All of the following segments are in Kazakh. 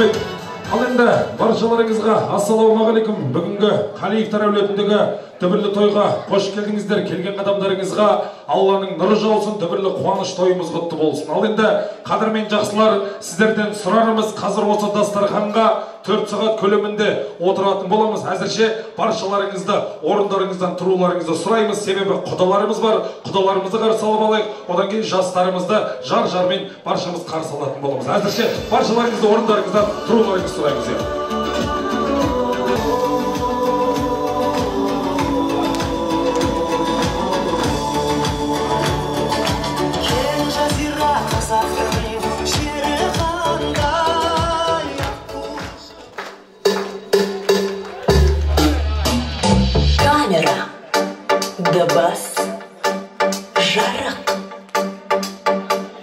ал енді баршаларыңызға ассалаумағалейкум. Бүгінгі қалиевтар әулетіндегі дүбірлі тойға қош келдіңіздер келген адамдарыңызға алланың нұры жаусын дүбірлі қуаныш тойымыз құтты болсын. Ал енді қадірмен жақсылар сіздерден сұрарымыз қазір осы дастарханға төрт сағат көлемінде отыратын боламыз. Әзірше баршаларыңызды орындарыңыздан тұруларыңызды сұраймыз. Себебі құдаларымыз бар құдаларымызды қарсы алып алайық. Одан кейін жастарымызды жар жармен баршамыз қарсы алатын боламыз. Әзірше баршаларыңызды орындарыңыздан тұруларыңызды сұраймыз.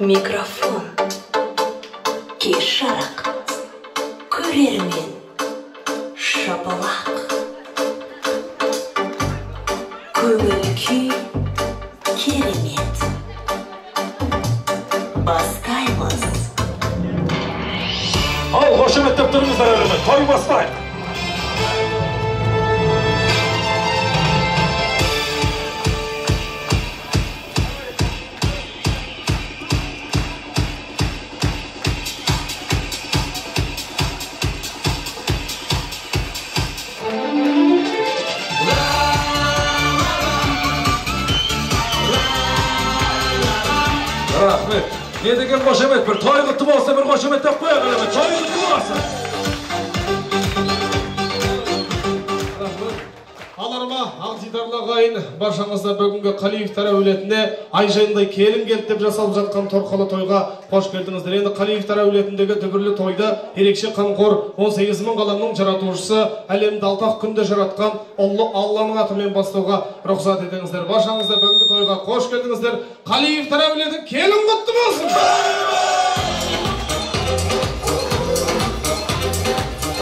Микрофон. Кеш жарық. Көрермен. Шапалақ. Көңіл күй. Керемет. Бастаймыз. ал қошеметтеп тұрыңыздар әлеумет той бастайық شمت برطايق التواصل برغو të تقويق انا بتطايق التواصل аңтидарлы ағайын баршаңызды бүгінгі қалиевтар әулетіне айжайындай келін келді деп жасалып жатқан торқалы тойға қош келдіңіздер. Енді қалиевтар әулетіндегі дүбірлі тойды ерекше қамқор 18 мың ғаламның жаратушысы әлемді алты ақ күнде жаратқан ұлы алланың атымен бастауға рұқсат етіңіздер. Баршаңызды бүгінгі тойға қош келдіңіздер. Қалиевтар әулеті келін құтты болсын!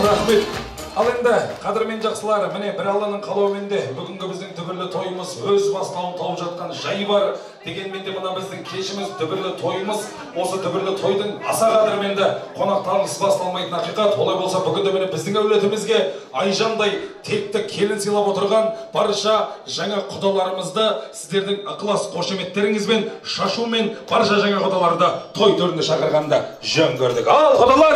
Рахмет. Ал енді қадірмен жақсылар міне бір алланың қалауымен де бүгінгі біздің дүбірлі тойымыз өз бастауын тауып жатқан жай бар. Дегенмен де мына біздің кешіміз дүбірлі тойымыз осы дүбірлі тойдың аса қадірменді қонақтарыңыз басталмайтын ақиқат олай болса бүгін де міне біздің әулетімізге айжандай текті келін сыйлап отырған барша жаңа құдаларымызды сіздердің ықылас қошеметтеріңізбен шашумен барша жаңа құдаларды той төріне шақырғанды жөн көрдік. Ал құдалар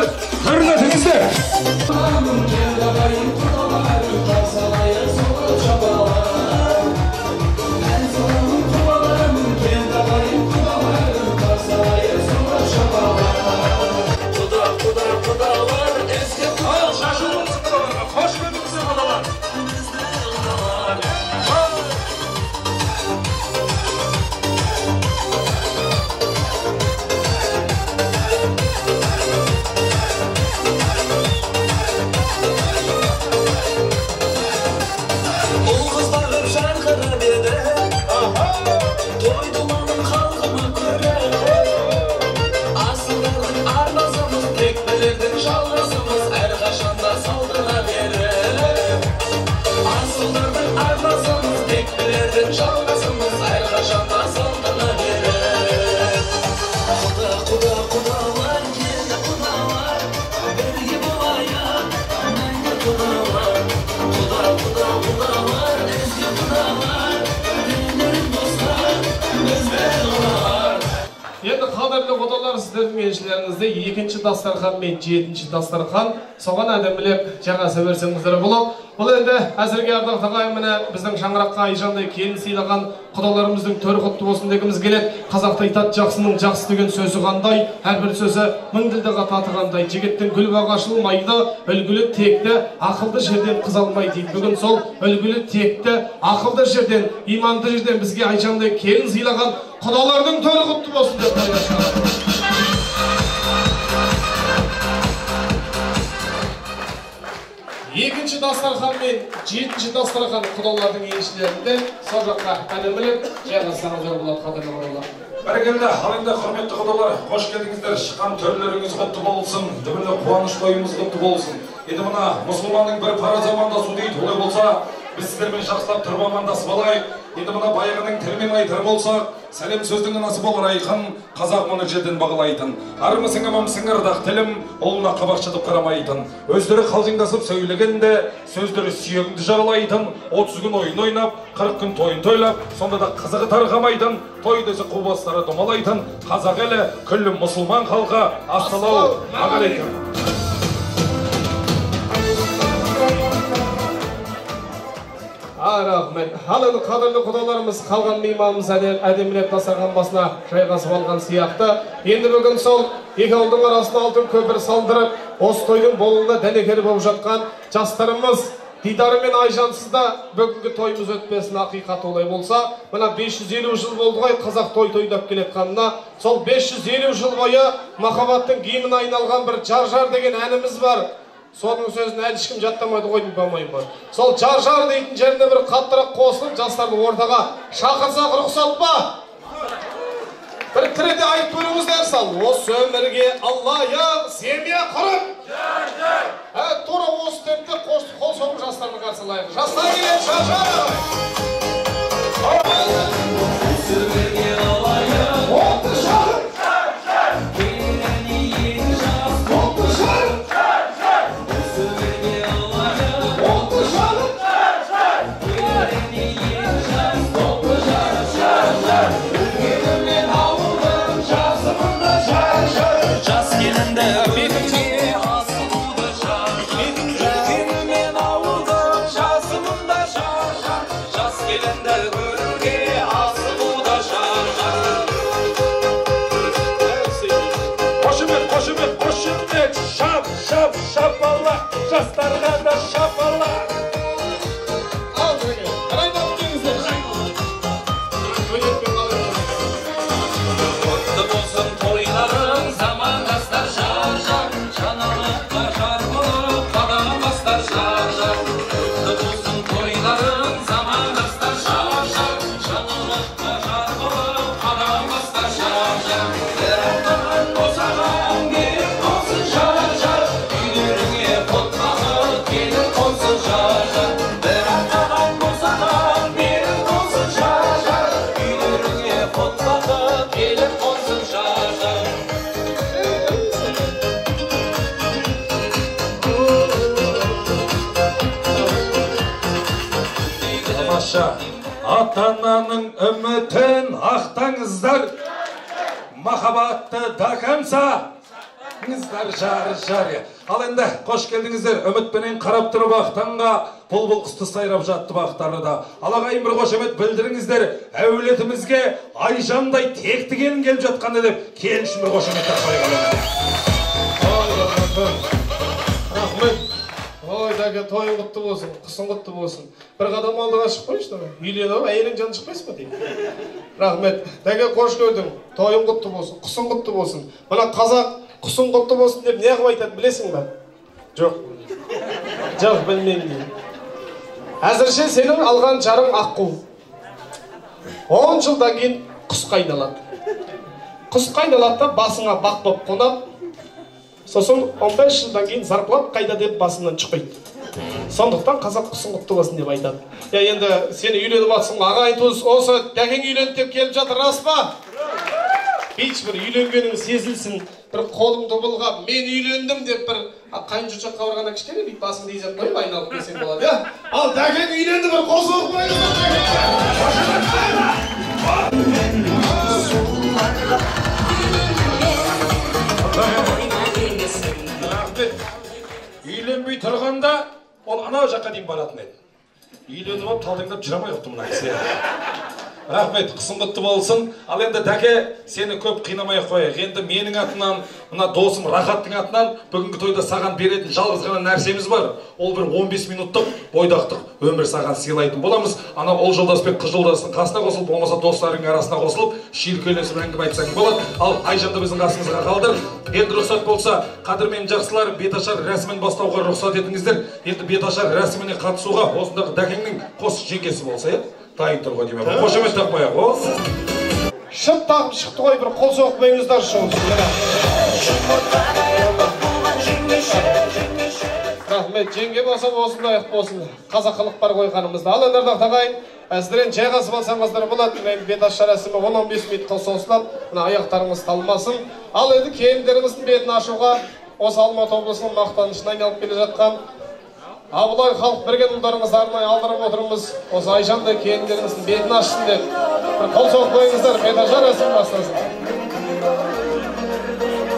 құдалар сіздердің еншілеріңізде екінші дастархан мен жетінші дастархан соған әдемілеп жағаса берсеңіздер болады бұл енді әзірге ардақты ағайын міне біздің шаңыраққа айжандай келін сыйлаған құдаларымыздың төр құтты болсын дегіміз келеді қазақта айтады жақсының жақсы деген сөзі қандай әрбір сөзі мың ділдіға татығандай жігіттің гүл бағашыл майды үлгілі текті ақылды жерден қыз алмай дейді бүгін сол үлгілі текті ақылды жерден иманды жерден бізге айжандай келін сыйлаған құдалардың төрі құтты болсын деп екінші дастархан мен жетінші дастархан құдалардың еншілерінде сол жаққа әдемілеп жайғассаңыздар болады қадірлі бәрекелді ал енді құрметті құдалар қош келдіңіздер шыққан төрлеріңіз құтты болсын дүбірлі қуаныш тойымыз құтты болсын енді мына мұсылманның бір парыз амандасу дейді олай болса біз сіздермен жақсылап тұрып амандасып алайық енді мына баяғының тілімен айтар болсақ сәлем сөздің анасы болар айқын қазақ мұны жерден бағалайтын армысың амамсың ардақ тілім ұлына қабақшытып қарамайтын. Өздері қалжыңдасып сөйлегенде сөздері сүйегіңді жаралайтын. Отыз күн ойын ойнап қырық күн тойын тойлап сонда да қызығы тарқамайтын той десе қу бастары домалайтын. Қазақ елі күллі мұсылман халқы. Ассалаумағалейкум рахмет. Ал енді қадірлі құдаларымыз қалған мейманымыз әдем- әдемілеп дастархан басына жайғасып алған сияқты. Енді бүгін сол екі ауылдың арасына алтын көпір салдырып, осы тойдың болуына дәнекер болып жатқан жастарымыз Дидары мен Айжансыз да бүгінгі тойымыз өтпесін ақиқат олай болса, мына 550 жыл болды ғой қазақ той тойлап келетқанына, сол 550 жыл бойы махаббаттың гимніне айналған бір жар жар деген әніміз бар. Соның сөзін әлі ешкім жаттамайды ғой деймін болмаймын ба? Сол жар жар дейтін жеріне бір қаттырақ қосылып жастарды ортаға шақырсақ рұқсат па? Бір тіріде айтып көріңіздер сал осы өмірге аллайық семья құрып. Ә, тура осы темпте қол қол соғып жастарды қарсы алайық. Жастар келеді жар жар шап шап шапала жастарға да шапала ананың үмітін ақтаңыздар махаббатты дакамса ыңыздар жар жар ал енді қош келдіңіздер үмітпенен қарап тұрып ақтанға бұлбұл құсты сайрап жатты бақтары да ал ағайын бір қошемет білдіріңіздер әулетімізге айжандай текті келін келіп жатқанда деп келін үшін бір қошемет рахмет ой дәке тойың құтты болсын қысың құтты болсын. Бір қадам алдыға шығып қойшы үйленіп әйелің жаны шықпайсыз ба деймін рахмет. Дәке қош көрдің. Тойың құтты болсын құсың құтты болсын. Мына қазақ құсың құтты болсын деп не қылып айтады білесің ба? Жоқ. Жоқ білмеймін деймін әзірше сенің алған жарың аққу он жылдан кейін құсқа айналады құсқа айналады да басыңа бақ болып қонады. Сосын 15 жылдан кейін зарплат қайда деп басынан шықпайды сондықтан қазақ құсың құтты болсын деп айтады иә енді сен үйленіп жатрсың ғой ағайын туыс осы дәкең үйленді деп келіп жатыр рас па бейіш бір үйленгенің сезілсін бір қолыңды бұлғап мен үйлендім деп бір қайын жұртшаққа барғанда кішкене бүйтіп басыңды изеп қойып айналып келсең болады иә ал дәкең үйленді бір рахмет үйленбей тұрғанда ол анау жаққа дейін баратын еді үйленіп алып талтаңдап жүре алмай қалыпты мына кісі рахмет қысың құтты болсын ал енді дәке сені көп қинамай ақ қояйық енді менің атымнан мына досым рахаттың атынан бүгінгі тойда саған беретін жалғыз ғана нәрсеміз бар ол бір 15 минуттық бойдақтық өмір саған сыйлайтын боламыз ана ол жолдасбек қыз жолдастың қасына қосылып болмаса достарыңның арасына қосылып шүйіркелесіп әңгіме айтсаң болады ал айжанды біздің қасымызға қалдыр енді рұқсат болса қадірмен жақсылар беташар рәсімін бастауға рұқсат етіңіздер енді беташар рәсіміне қатысуға осындағы дәкеңнің қос жеңгесі болса иә? Дайын тұр ғой деймін қошемет тақпай ақ о. Шып тағып шықты ғой бір қол соғып қойыңыздаршы рахмет жеңге болса осындай ақ болсын қазақылық бар қойғанымызда ал енді ағайын сіздер енді жайғасып алсаңыздар болады мен бет ашу рәсімі он он бес минутқа созылады мына аяқтарыңыз талмасын. Ал енді келіндеріңіздің бетін ашуға осы алматы облысының мақтанышына айналып келе жатқан абылай халық берген ұлдарыңызды арнайы алдырып отырмыз осы айжандай келіндеріңіздің бетін ашсын деп бір қол соғып қойыңыздар. Бет ашу рәсімі бастасын.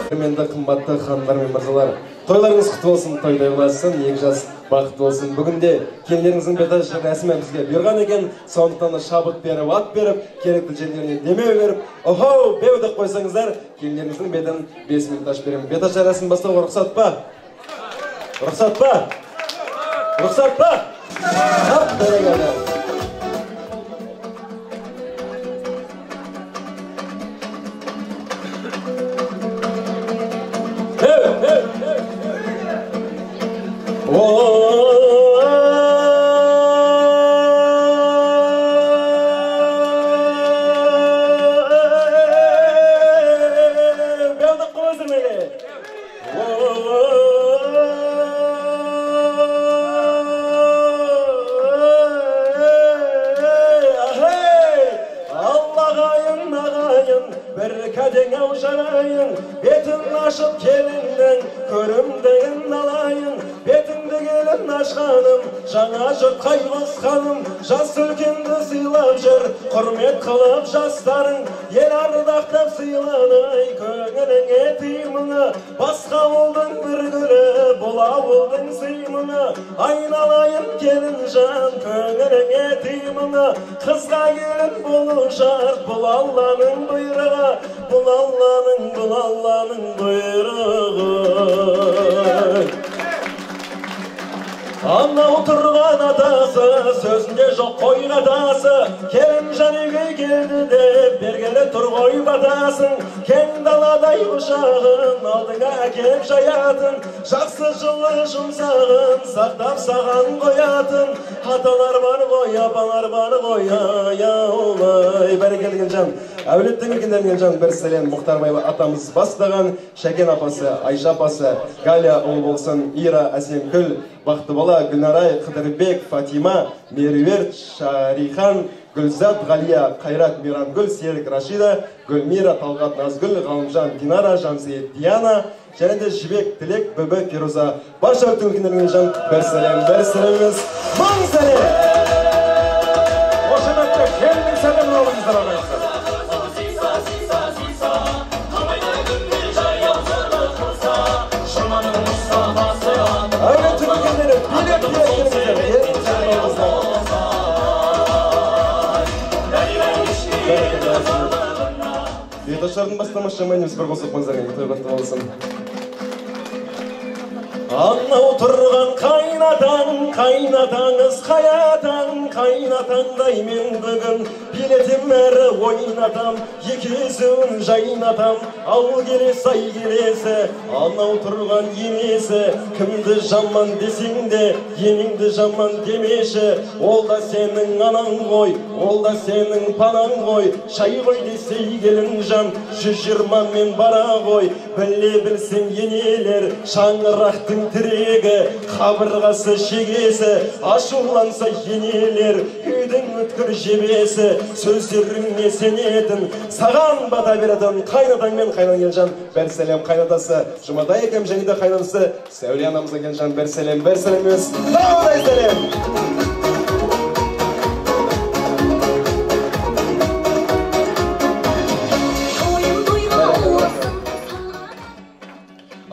Құрметті қымбатты ханымдар мен мырзалар тойларыңыз құтты болсын тойдай боласын екі жас бақытты болсын. Бүгінде келіндеріңіздің беташар рәсімі бізге бұйырған екен. Сондықтан шабыт беріп ат беріп керекті жерлеріне демеу беріп охоу беу деп қойсаңыздар келіндеріңіздің бетін бес минут ашып беремін. Беташар рәсімін бастауға рұқсат па? Рұқсат па? Рұқсат па Ап, бір сәлем мұхтарбай атамыз бастаған. Шәкен апасы айша апасы галя ұл болсын ира әсемгүл бақытты бала гүлнарай қыдырбек фатима меруерт шарихан гүлзат ғалия қайрат мейрамгүл серік рашида гүлмира талғат назгүл ғалымжан динара жансейіт диана және де жібек тілек бүбі фируза. Барша үлкендеріне жан бір сәлем бір мың сәлем! Беташардың бастамашы мәніміз бір қосып той құтты болсын анау тұрған қайнатаң қайнатаңыз қаятаң қайнатаңдай мен бүгін билетем әрі ойнатам екі жайнатам ал келесі ай келесі анау тұрған енесі кімді жаман десең де енеңді жаман демеші ол да сенің анаң ғой ол да сенің панаң ғой шай ғой десе келін жан жүз жиырма мен бара ғой біле білсең енелер шаңырақтың тірегі қабырғасы шегесі ашуланса енелер өткір жебесі сөздеріңе сенетін саған бата беретін қайнатаң мен қайнан келжан бір сәлем қайнатасы жұматай әкем және де қайнанысы сәуле анамызға келжан бір сәлем бір сәлем емес. Таудай сәлем.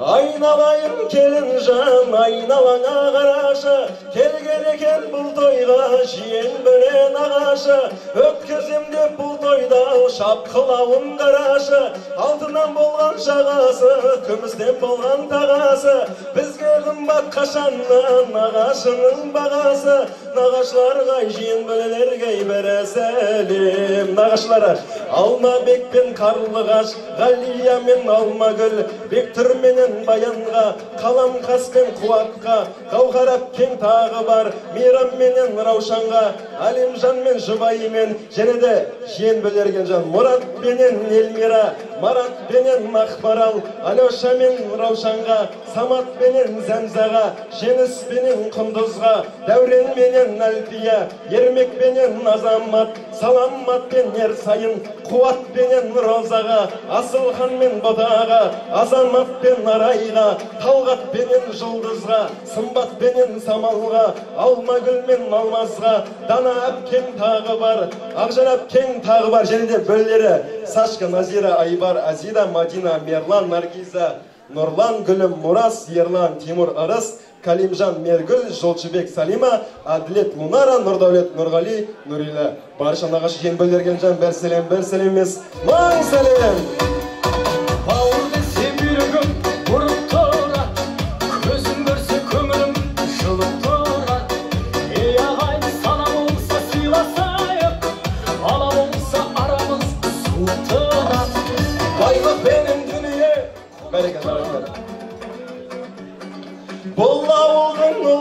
Айналайын келін жан айналаңа қарашы екен бұл тойға жиен бөлен ағашы өткізем деп бұл тойда шапқылауын қарашы алтыннан болған жағасы күмістен болған тағасы бізге қымбат қашаннан нағашының бағасы нағашыларға жиен бір сәлем нағашылары алмабек пен қарлығаш ғалия мен алмагүл бектұр менен баянға қаламқас пен қуатқа гауһар әпкең тағы бар мейрам менен раушанға әлемжан мен жұбайымен және де жиен бөлерген жан мұрат пенен эльмира марат пенен мақпарал алеша мен раушанға самат пенен зәмзаға жеңіс пенен құндызға дәурен менен әлпия ермек пенен азамат саламат пен ерсайын қуат пенен розаға асылхан мен ботаға азамат пен арайға талғат пенен жұлдызға сымбат пенен самалға алмагүл мен алмазға дана әпкем тағы бар ақжан әпкең тағы бар. Және де бөлелері сашка назира айбар азида мадина мерлан наргиза нұрлан гүлім мурас ерлан тимур ырыс калимжан мергүл жолшыбек салима әділет мунара нұрдәулет нұрғали нұрила барша нағашы екен бөлдерген жан. Бір сәлем бір сәлем емес. Мың сәлем!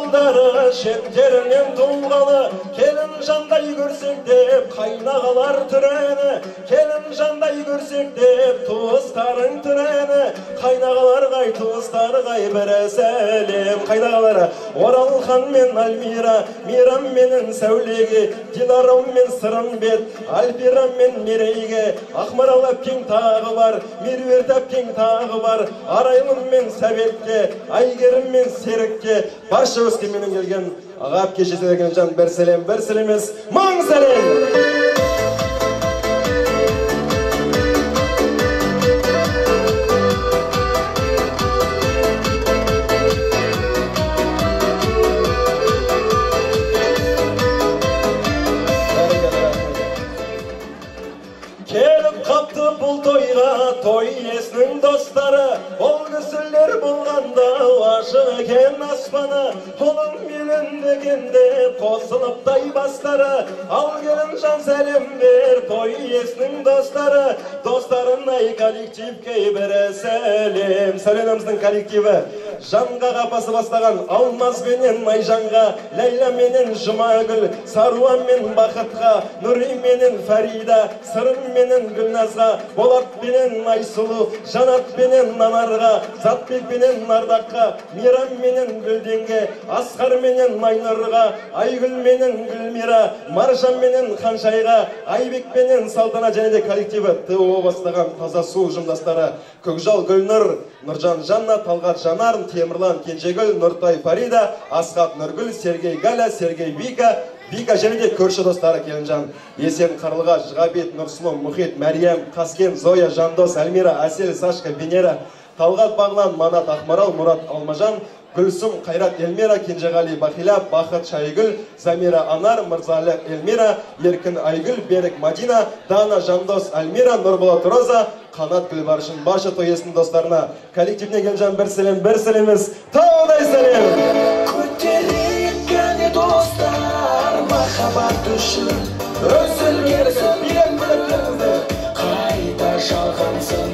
Ауылдың ұлдары шеттерінен туылғалы келін жандай көрсек деп қайнағалар түрені келін жандай көрсек деп туыстарың түрені қайнағалар қай туыстары қай бірі сәлем. Қайнағалары оралхан мен альмира мейрам менен сәулеге диларам мен сырымбет альбирам мен мерейге ақмарал әпкең тағы бар меруерт әпкең тағы бар арайлым мен сәбетке әйгерім мен серікке барша өскеменнен келген аға әпке жетелеген жан бір сәлем бір сәлем емес мың сәлем бұл тойға той иесінің достары ол кісілер болғанда ашық екен аспаны. Ұлым менен деген деп қосылып тай бастары. Ал келін жан сәлем бер той иесінің достары. Достарынай коллективке бірі сәлем. Сәлеміміздің коллективі. Жанға қапасы бастаған алмаз менен айжанға ләйла менен жұмагүл саруа мен бақытқа нұри менен фарида сырым менен гүлназға болат менен айсұлу жанат менен нанарға затбек менен ардаққа мейрам менен гүлденге асқар менен майнұрға айгүл менен гүлмира маржан менен ханшайға айбек менен салтанат және де коллективі то бастаған таза су ұжымдастары көкжал гүлнұр нұржан жанна талғат жанар темірлан кенжегүл нұртай фарида асхат нұргүл сергей галя сергей вика вика және де көрші достары келінжан. Есен қарлығаш ғабит нұрсұлу мұхит мәриям қаскен зоя жандос әлмира әсел сашка венера талғат бағлан манат ақмарал мұрат алмажан гүлсім қайрат эльмира кенжеғали бахила бақыт шайгүл замира анар мырзалы эльмира еркін айгүл берік мадина дана жандос әлмира нұрболат роза қанат гүлбаршын барша той иесінің достарына коллективіне келген бір сәлем бір сәлеміз таудай сәлем көтерейік кәне достар махаббат үшін үзілгенсің билет бүліктеріңді қайта жалғансын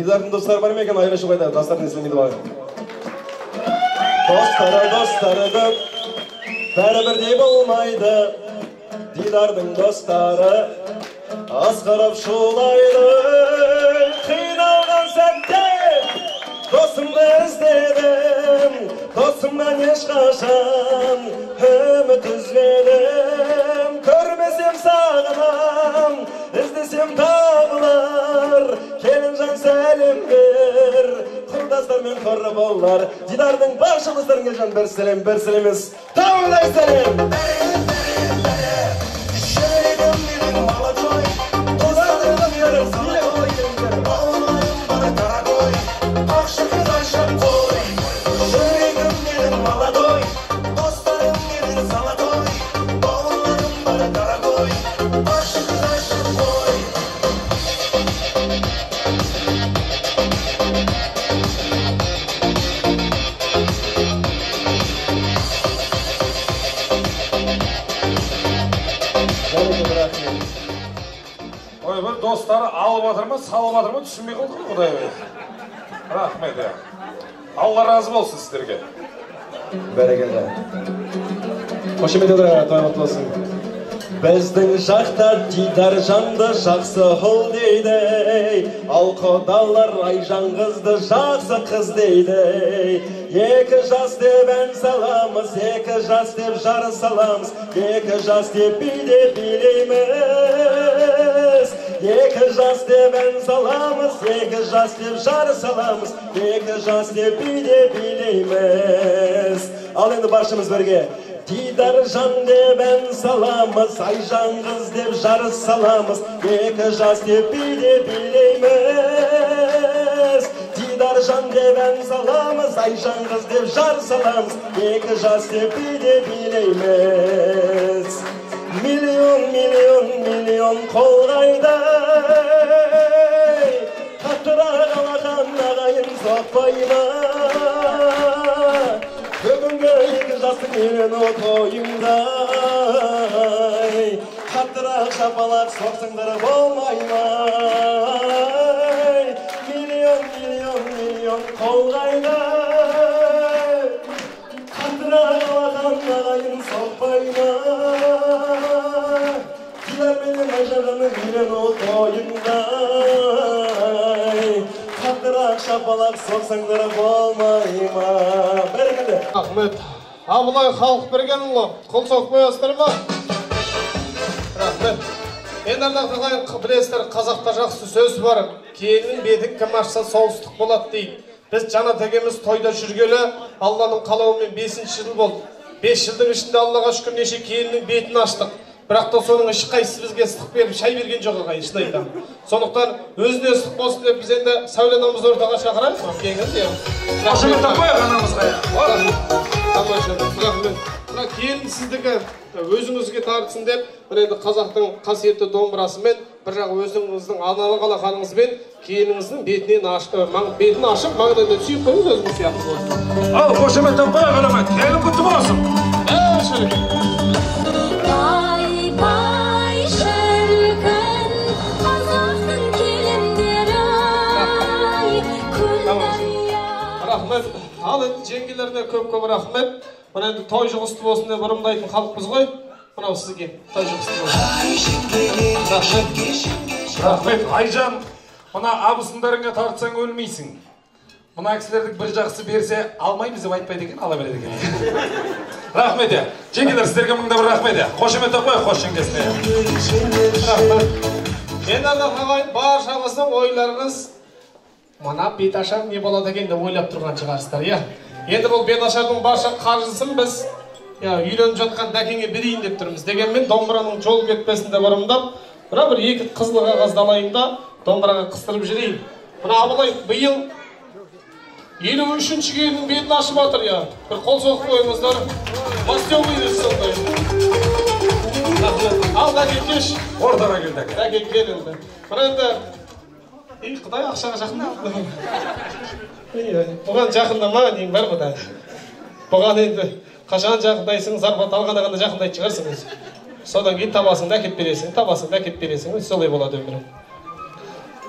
дидардың достары бар ма екен айтады достарын естілмейді ғой достары достары көп бәрі бірдей болмайды дидардың достары асқарып шулайды қиналған сәтте досымды іздедім досымнан ешқашан үміт үзбедім көрмесем сағынам іздесем табылар келінжан сәлем бер құрдастармен құры болар дидардың барша достарың келжан бір сәлем бір сәлеміз таудай сәлем жүрегім менің молодой достарым достары алып жатыр ма салып жатыр ма түсінбей қалдық құдай ай рахмет иә. алла разы болсын сіздерге. Бәрекелді. Қошемет той құтты болсын. Біздің жақта дидар жанды жақсы ұл дейді. Ал құдалар айжан қызды жақсы қыз дейді. Екі жас деп ән саламыз екі жас деп жар саламыз. Екі жас деп би де билейміз екі жас деп ән саламыз екі жас деп жар саламыз екі жас деп би де билейміз. Ал енді баршамыз бірге. Дидар жан деп ән саламыз айжан қыз деп жарыс саламыз екі жас деп би де билейміз. Дидар жан деп ән саламыз айжан қыз деп жар саламыз екі жас деп би де билейміз. Миллион миллион миллион қол қайда қаттырақ алақан ағайын соқпай ма бүгінгі екі жастың үйлену тойында қаттырақ шапалақ соқсаңдар болмай ма миллион миллион миллион қол қайда қаттырақ алақан ағайын соқпай айжанның үйлену тойында қаттырақ шапалақ соқсаңдар болмай ма? Бәрекелді. Рахмет абылай халық бергенұлы қол соғып қоясыздар ма рахмет. Енді ардақты ағайын білесіздер қазақта жақсы сөз бар. Келіннің бетін кім ашса солтүстік болады дейді. Біз жанат егеміз тойда жүргелі алланың қалауымен бесінші жыл болды. Бес жылдың ішінде аллаға шүкір неше келіннің бетін аштық. Бірақ та соның ешқайсысы бізге ыстық беріп шай берген жоқ ағайын шын айтамын сондықтан өзіне ыстық болсын деп біз енді сәуле анамызды ортаға шақырайық ма келіңіз иә қошемет қояйық анамызға мына келін сіздікі өзіңізге тартсын деп мына енді қазақтың қасиетті домбырасымен бір жағы өзіңіздің аналық алақаныңызбен келініңіздің бетінен ашып бетін ашып маңдайынан сүйіп қойыңыз өзіңіз сияқты ал қошеметтен қояйық әлемет келін құтты болсын ә, ал енді жеңгелеріне көп көп рахмет. Мына енді той жұғысты болсын деп ырымдайтын халықпыз ғой. Мынау сізге той жұғысты болсын. Рахмет. айжан мына абысындарыңа тартсаң өлмейсің. Мына кісілердің бір жақсы берсе алмаймыз деп айтпайды екен ала береді екен. Рахмет иә. Жеңгелер сіздерге мың да бір рахмет иә. Қошемет қояйық қос жеңгесіне рахмет. Енді ағайын баршаңыздың ойларыңыз мына беташар не болады екен деп ойлап тұрған шығарсыздар иә енді бұл беташардың барша қаржысын біз үйленіп жатқан дәкеңе берейін деп тұрмыз дегенмен домбыраның жол кетпесін деп ырымдап мына бір екі қызыл қағазды алайын да домбыраға қыстырып жіберейін мына абылай биыл елу үшінші келіннің бетін ашып жатыр иә бір қол соғып қойыңыздар дейсіз сондай ал дәке кеш ортаға кел дәке дәке кел енді мына енді ей құдай ақшаға жақын бұған жақындама нең бар құдай бұған енді қашан жақындайсың зарплата алғанда ғана жақындайтын шығарсың өзі содан кейін табасыңды әкеліп бересің табасыңды әкеліп бересің өзі солай болады өмірің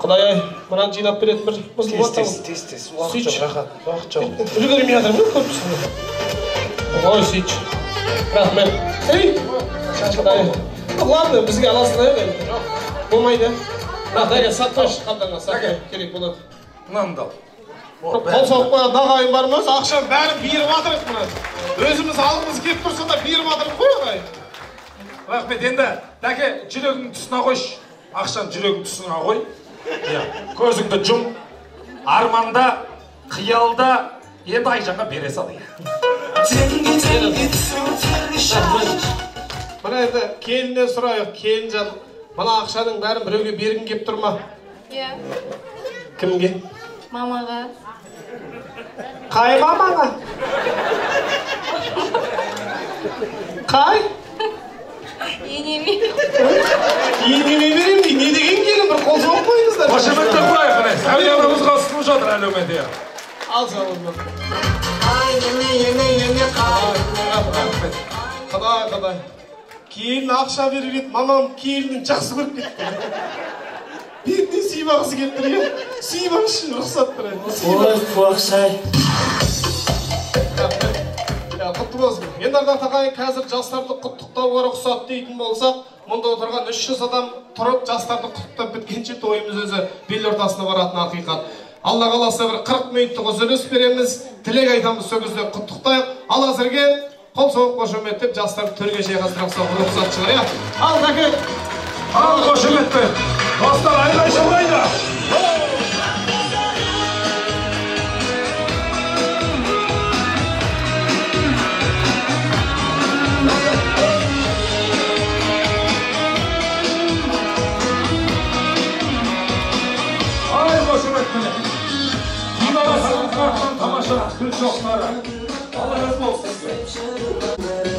құдай ай мынаны жинап беретін бір мұсылман тез тез тез уақыт жоқ рахат уақыт жоқ үлгермей жатырмын көп ой сөйтші рахмет. Ей құдай ладно бізге ала салайық енді болмайды. Сатып қойшы қалтаңа керек болады мынаны да ал. қол соғып қоятын ағайын бар ма өзі ақшаның бәрін беріп жатырмыз мына өзіміз алғымыз келіп тұрса да беріп жатырмыз ғой ағайын рахмет енді дәке жүрегіңнің тұсына қойшы ақшаны жүрегіңнің тұсына қой иә көзіңді жұм арманда қиялда енді айжанға бере сал мына енді келіннен сұрайық келінжан мына ақшаның бәрін біреуге бергің келіп тұр ма? Иә, кімге? Мамаға. қай мамаңа қай? Енеме. енеме беремін дейді не деген келін? бір қол соғып қойыңыздар қошеметтен қояйық міне сәуле анамызға ұсынып жатыр әлеумет иә ал жалынды. Құдай құдай. Келін ақша беріп еді мамам келінін жақсы көріп кетті бетінен сипағысы келіп тұр иә сыймақ үшін рұқсат береді ой болсын енді ардақты ағайын қазір жастарды құттықтауға рұқсат дейтін болсақ мұнда отырған 300 адам тұрып жастарды құттықтап біткенше тойымыз өзі бел ортасына баратын ақиқат алла қаласа бір 40 минуттық үзіліс береміз тілек айтамыз сол кезде құттықтайық ал әзірге кол соғып кошометтеп жастарды төрге жайғастырып сға рұқсат шығар иә э? ал закетк ал қошеметпер достар айайшал қайда тамаша күл тамашаоқ разы болсын сізге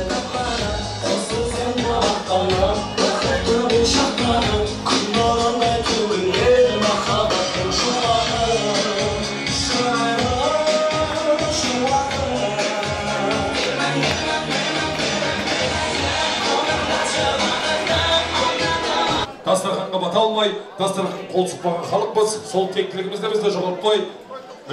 дастарханға бата алмай дастархан қол сұқпаған халықпыз сол тектілігімізді бізді жоғалтпай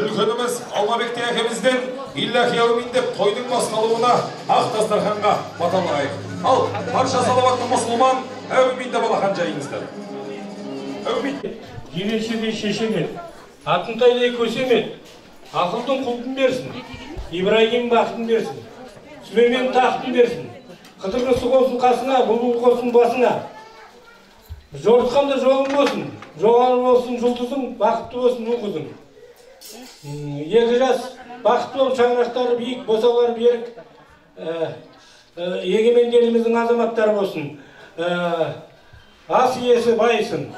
үлкеніміз алмабекте әкемізден иллахи әумин деп тойдың басталуына ақ дастарханға бата алайық ал барша салауатты мұсылман әумин деп алақан жайыңыздар әумин жиреншедей шешең еді алтынтайдай көсем еді ақылдың құлтын берсін ибрагим бақытын берсін сүлеймен тақтын берсін қыдыр құсы қосын қасына бұлбұл қосын басына жорытқанда жолың болсын жоғары болсын жұлдызың бақытты болсын ұл қызың екі жас бақытты болып шаңырақтары биік босаулары берік ә, ә, егемен еліміздің азаматтары болсын. Ә, ас иесі байысын.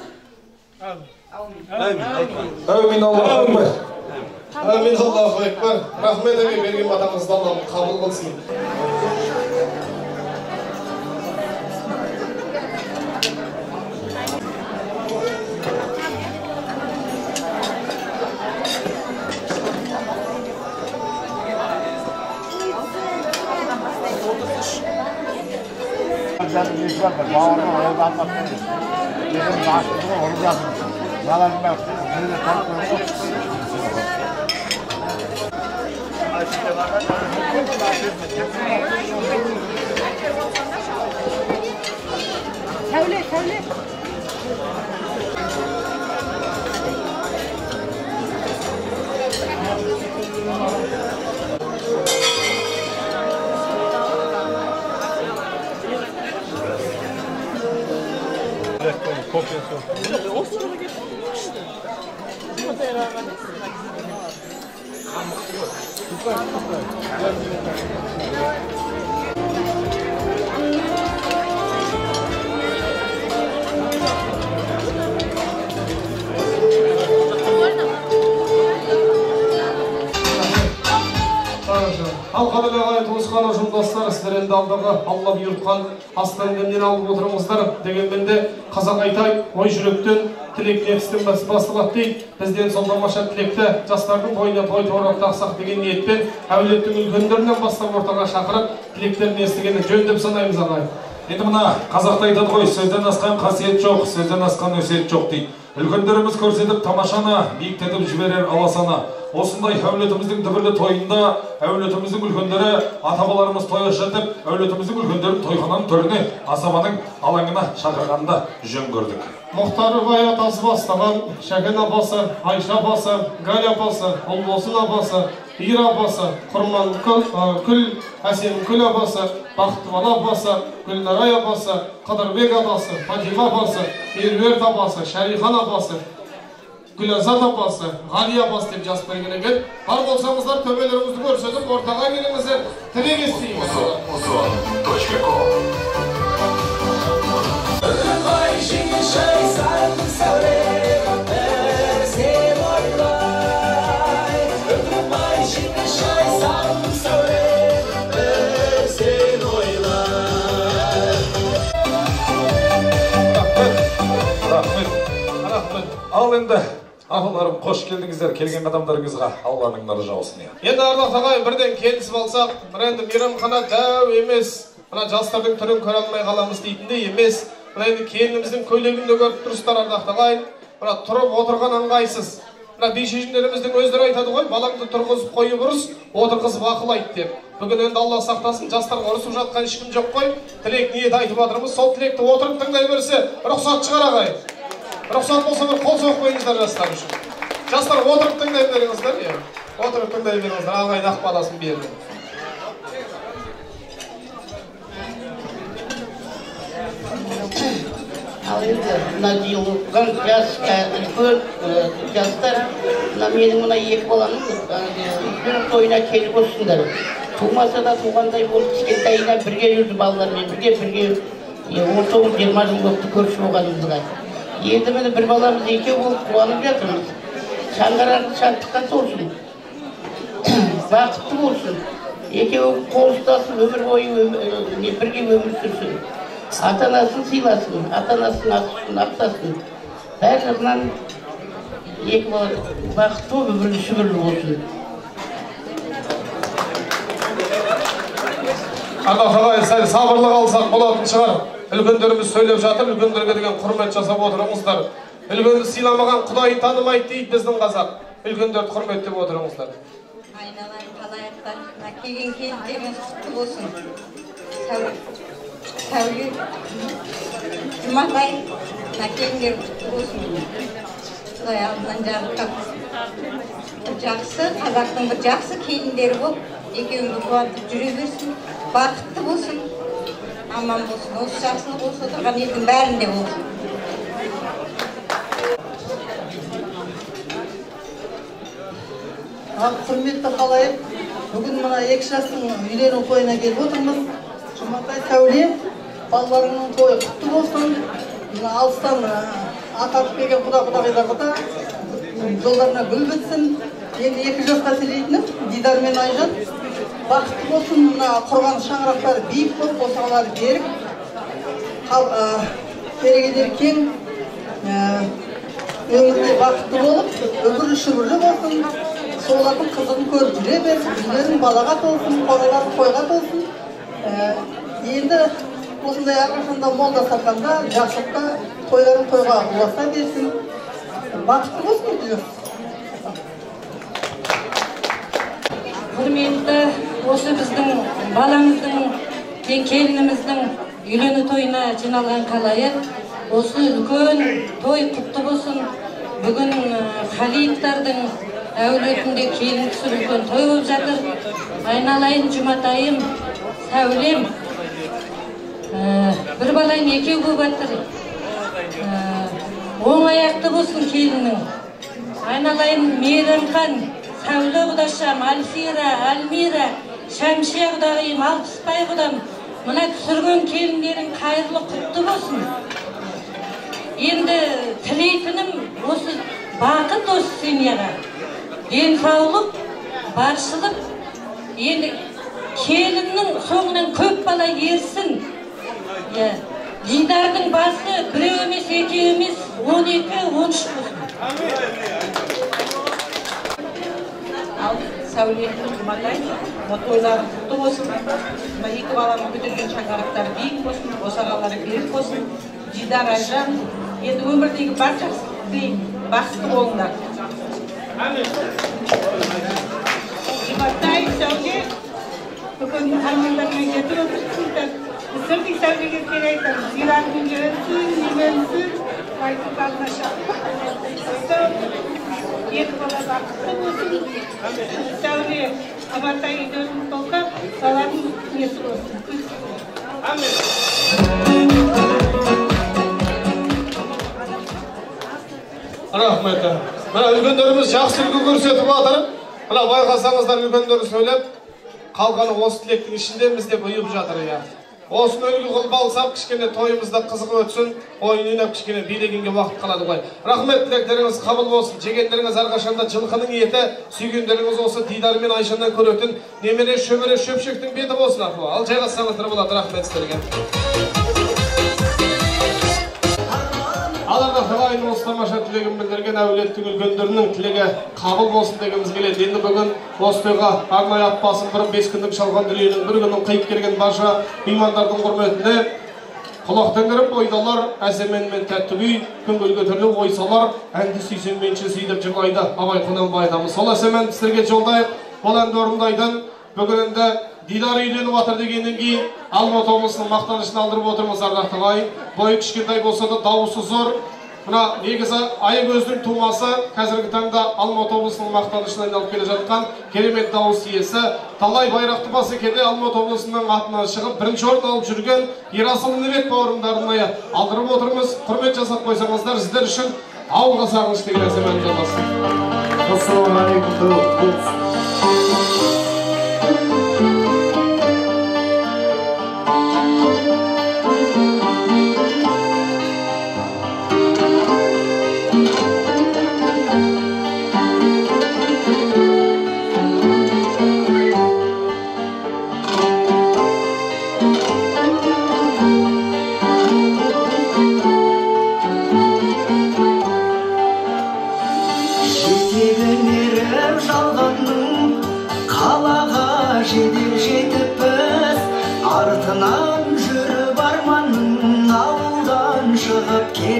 Әумин аллаху акбар әмин аллаху акбар рахмет әке берген батаңызды алла қабыл қылсын Bizden bir Kopyası yok. O sırada getirmişti. Bu da beraber Süper, süper. Ал қадірлі ағайын туысқан ұжымдастар сіздер енді алдағы алла бұйыртқан астан дәмнен алып отырыңыздар. Дегенмен де қазақ айтай ой жүректен тілек ниетістен бас- басталады дейді бізден сол тамаша тілекті жастардың бойына той тойлап тақсақ деген ниетпен әулеттің үлкендерінен бастап ортаға шақырып тілектерін естігені жөн деп санаймыз ағайын. Енді мына қазақта айтады ғой сөзден асқан қасиет жоқ сөзден асқан өсиет жоқ дейді үлкендеріміз көрсетіп тамашаны биіктетіп жіберер аласаны осындай әулетіміздің дүбірлі тойында әулетіміздің үлкендері ата бабаларымыз той ашатып әулетіміздің үлкендерін тойхананың төріне асабаның алаңына шақырғанды жөн көрдік. Мұхтарбай атасы бастаған шәкен апасы айша апасы галя апасы ұлбосын апасы ир апасы құрманкүл ә, күл әсемкүл апасы бақытбала апасы гүлнарай апасы қыдырбек атасы фатима апасы меруерт апасы шәрихан апасы гүлазат апасы ғали апасы деп жазып берген екен бар болсаңыздар төбелеріңізді көрсетіп ортаға келіңіздер тілек рахмет ал енді ағаларым қош келдіңіздер келген адамдарыңызға алланың нұры жаусын енді ардақты ағайын бірден келісіп алсақ мына енді мейрамхана дәу емес. Мына жастардың түрін көре алмай қаламыз дейтіндей емес. Мына енді келініміздің көйлегін де көріп тұрсыздар ардақты ағайын мына тұрып отырған ыңғайсыз мына би өздері айтады ғой балаңды тұрғызып қойып ұрыс отырғызып ақыл айт деп. Бүгін енді алла сақтасын жастарға ұрысып жатқан ешкім жоқ қой. Тілек ниет айтып жатырмыз сол тілекті отырып тыңдай берсе рұқсат шығар ағай. Рұқсат болса бір қол соғып қойыңыздар жастар үшін. Жастар отырып тыңдай беріңіздер иә. Отырып тыңдай беріңіздер ағайын ақ баласын берді. Ал енді мына жиылған жас үлкен жастар мына менің мына екі баламның тойына келіп отырсыңдар. Тумаса да туғандай болып кішкентайынан бірге жүрді балалармен бірге бірге он тоғыз жиырма жыл болыпты көрші болғанымызға. Енді міне бір баламыз екеу болып қуанып жатырмыз шаңырағы шаттыққа толсын бақытты болсын екеуі қол ұстасып өмір бойы бірге өмір сүрсін ата анасын сыйласын ата анасын ақтасын бәр жағынан екі бала бақытты болып өмірлі сүбірлі болсын алла ағайын сәл сабырлы қалсақ болатын шығар үлкендеріміз сөйлеп жатыр үлкендерге деген құрмет жасап отырыңыздар. Үлкенді сыйламаған құдайын танымайды дейді біздің қазақ. Үлкендерді құрметтеп отырыңыздар. Айналайын құтты болсын. Сәуле жұматай құтты болсын. Құдай жақсы қазақтың бір жақсы келіндері болып екеуіңді қуантып жүре берсін. Бақытты болсын. Аман болсын осы жақсылық осы отырған елдің бәрінде болсын ал құрметті қалайық бүгін мына екі жастың үйлену тойына келіп отырмыз жұматай сәуле балаларыңның тойы құтты болсын мына алыстан атап келген құда құдағиларға да жолдарына гүл бітсін енді екі жасқа тілейтінім дидар мен айжан бақытты болсын мына құрған шаңырақтары биік болып босағалары берік. Керегелері кең өмірде бақытты болып өмірі шүбірлі болсын солардың қызығын көріп жүре берсін үйлерің балаға толсын қораларың қойға толсын. Енді осындай әрқашанда молда сатқанда жақсылықта тойларың тойға ұласа берсін. Бақытты болсын құрметті осы біздің баламыздың келініміздің үйлену тойына жиналған қалайық осы үлкен той құтты болсын. Бүгін халиевтардың әулетінде келін түсіп үлкен той болып жатыр. Айналайын жұматайым сәулем. Ә, бір балаң екеу болып жатыр Ә, оң аяқты болсын келінің айналайын мейрамхан сәуле құдашам альфира альмира шәмшия құдағиым алпысбай құдам. Мына түсірген келіндерің қайырлы құтты болсын. Енді тілейтінім осы бақыт осы семьяға. Денсаулық баршылық. Енді келіннің соңынан көп бала ерсін. Иә басы біреу емес екеу емес он екі он үш болсын. Ал сәуле жұматай мына тойлары құтты болсын мына екі баланың көтерген шаңырақтары биік болсын босағалары берік болсын дидар айжан енді өмірдегі бар жақсылықты тілеймін бақытты болыңдар жұматай сәуле бүкіл армандарыңа жетіп отырсыңдар сыртый сәулеге зиратың өссін үйленсін байту қалмаша екі бала бақытты болсын сәуле амантай үйлерің толқа баланың несі болсын рахмет мына үлкендеріміз жақсы үлгі көрсетіп жатыр мына байқасаңыздар үлкендер сөйлеп қалғаны осы тілектің ішіндеміз деп ұйып жатыр иә осыны үлгі қылып алсақ кішкене тойымызда қызық өтсін ойын ойнап кішкене билегенге уақыт қалады ғой. Рахмет тілектеріңіз қабыл болсын жегендеріңіз әрқашанда жылқының еті сүйгендеріңіз осы дидар мен айжаннан көретін немере шөбере шөпшектің беті болсын апа ал жайғассаңыздар болады. Рахмет сіздерге. Ал ардақты ағайын осы тамаша тілегін білдірген әулеттің үлкендерінің тілегі қабыл болсын дегіміз келеді. Енді бүгін осы тойға арнайы ат басын бес күндік шалған дүниенің бір күнін қиып келген барша меймандардың құрметіне құлақтандырып бойдалар әсемен мен тәтті күй көңілге түрлі ой салар әнді сүйсең менше сүйдіріп жырлайды абай құнанбай атамыз. Сол әсемен сіздерге жолдайық. Бұл әнді орындайтын бүгін енді дидар үйленіп жатыр дегеннен кейін алматы облысының мақтанышын алдырып отырмыз ардақты ағайын бойы кішкентай болса да дауысы зор мына негізі аягөздің тумасы қазіргі таңда алматы облысының мақтанышына айналып келе жатқан керемет дауыс иесі талай байрақты бас екенде алматы облысының атынан шығып бірінші орын алып жүрген ерасыл інібек бауырымдарын алдырып отырмыз құрмет жасап қойсаңыздар сіздер үшін ауылға сағыныш деген әсем жолдасын ассалаумағалейкум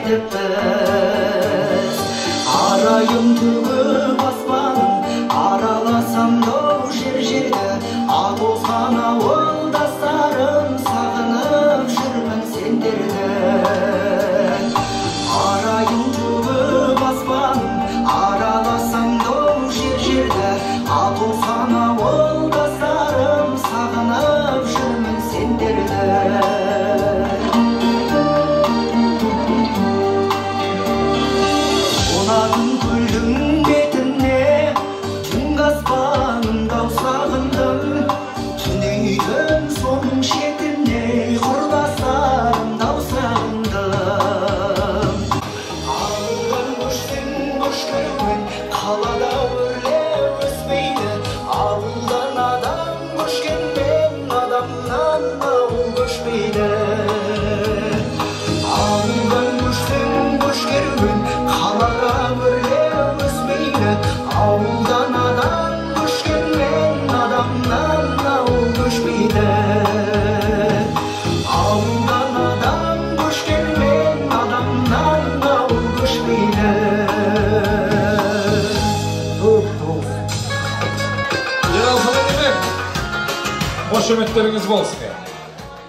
tepes Arayın duvar қошеметтеріңіз болсын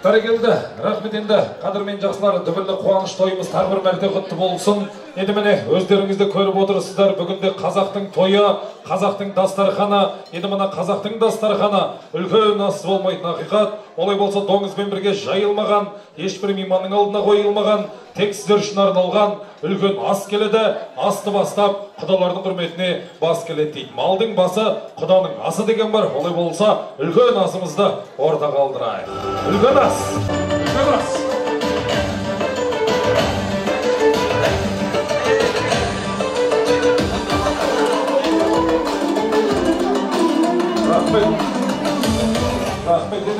бәрекелді рахмет енді қадірмен жақсылар дүбірлі қуаныш тойымыз тағы бір мәрте құтты болсын енді міне өздеріңіз де көріп отырсыздар бүгінде қазақтың тойы қазақтың дастарханы. Енді мына қазақтың дастарханы үлкен ас болмайтын ақиқат. Олай болса доңызбен бірге жайылмаған ешбір мейманның алдына қойылмаған тек сіздер үшін арналған үлкен ас келеді. Асты бастап құдалардың құрметіне бас келеді дейді. Малдың басы құданың асы деген бар. Олай болса үлкен асымызды ортаға қалдырайық. Үлкен ас! Үлкен ас! Рахмет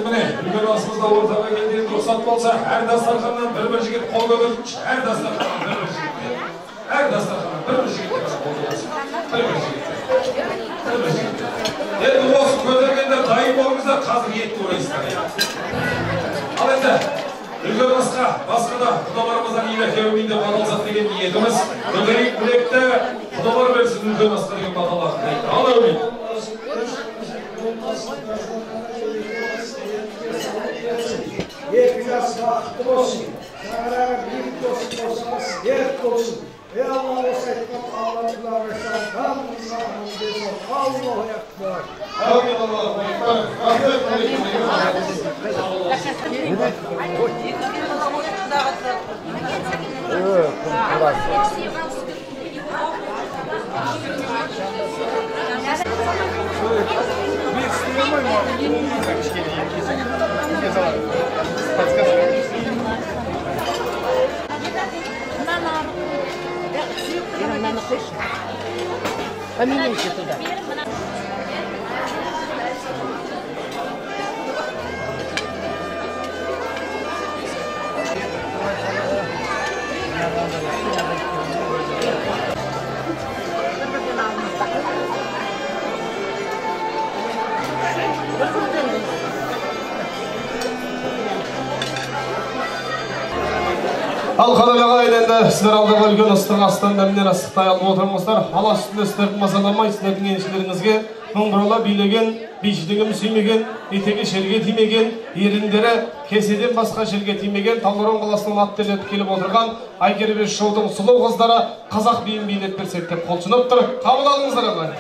міне үлкен асымызда ортаға рұқсат болса әр дастарханнан бір бір жігіт қол көтерсінші әр дастарханнан бір әр бір енді осы көтергендер дайын болыңыздар қазір ал енді үлкен асқа басқа да құдаларымыздан деген ниетіміз құдалар берсін үлкен асқа деген ал әумин екі Поменяйте туда. Ал қадірлі ағайын енді сіздер алдағы үлкен ыстық астан дәмнен ыстықтай алып отырмыздар. Алаш үстінде сіздерді мазаламай сіздердің еншілеріңізге бұрала билеген бишілігім сүймеген етегі жерге тимеген еріндері кеседен басқа жерге тимеген талдықорған қаласынан ат терлетіп келіп отырған айкербес шоудың сұлу қыздары қазақ биін билеп берсек деп құлшынып тұр. Қабыл алыңыздар ағайын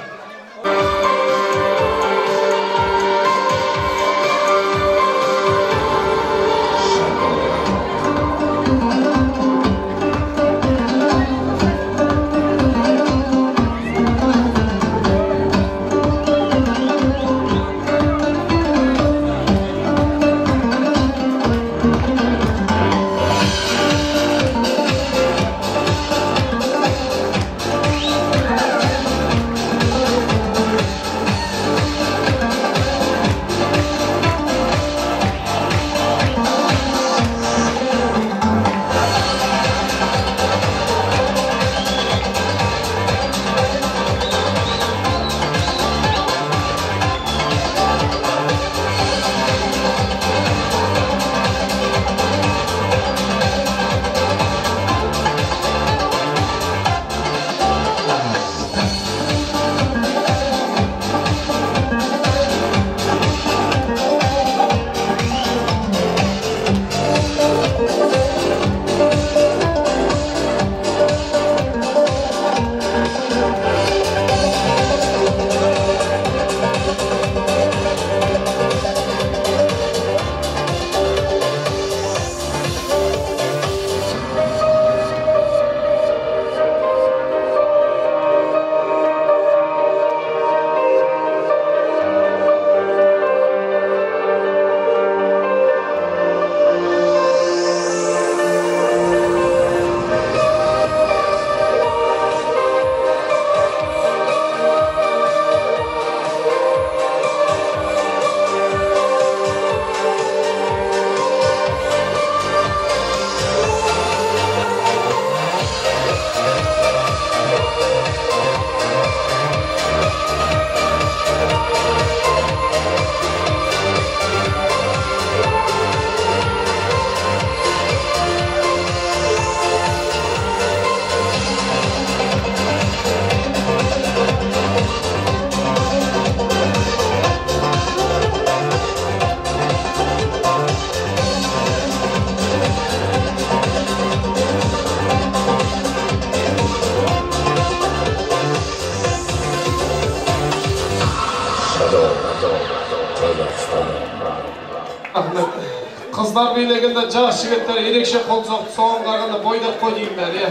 жас жігіттер ерекше қол соқты соған қарағанда бойдақ қой деймін иә.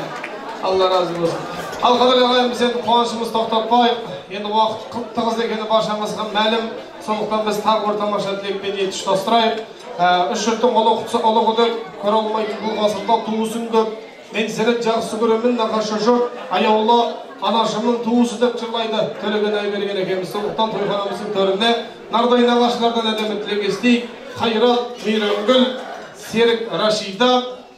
Алла разы болсын. Ал қадірлі ағайын біз енді қуанышымызды тоқтатпайық енді уақыт қып тығыз екені баршамызға мәлім. Сондықтан біз тағы бір тамаша тілекпен ет тұтастырайық Ә, үш жұрттың ұлы құтсы ұлы құды көре алмайтын бұл ғасырда туысын көп. Мен сені жақсы көремін нағашы жұрт аяулы анашымның туысы деп жырлайды төлеген айберген екеуміз сондықтан тойханамыздың төріне нардай нағашылардан әдемі тілек естейік. Қайрат мейрамгүл серік рашида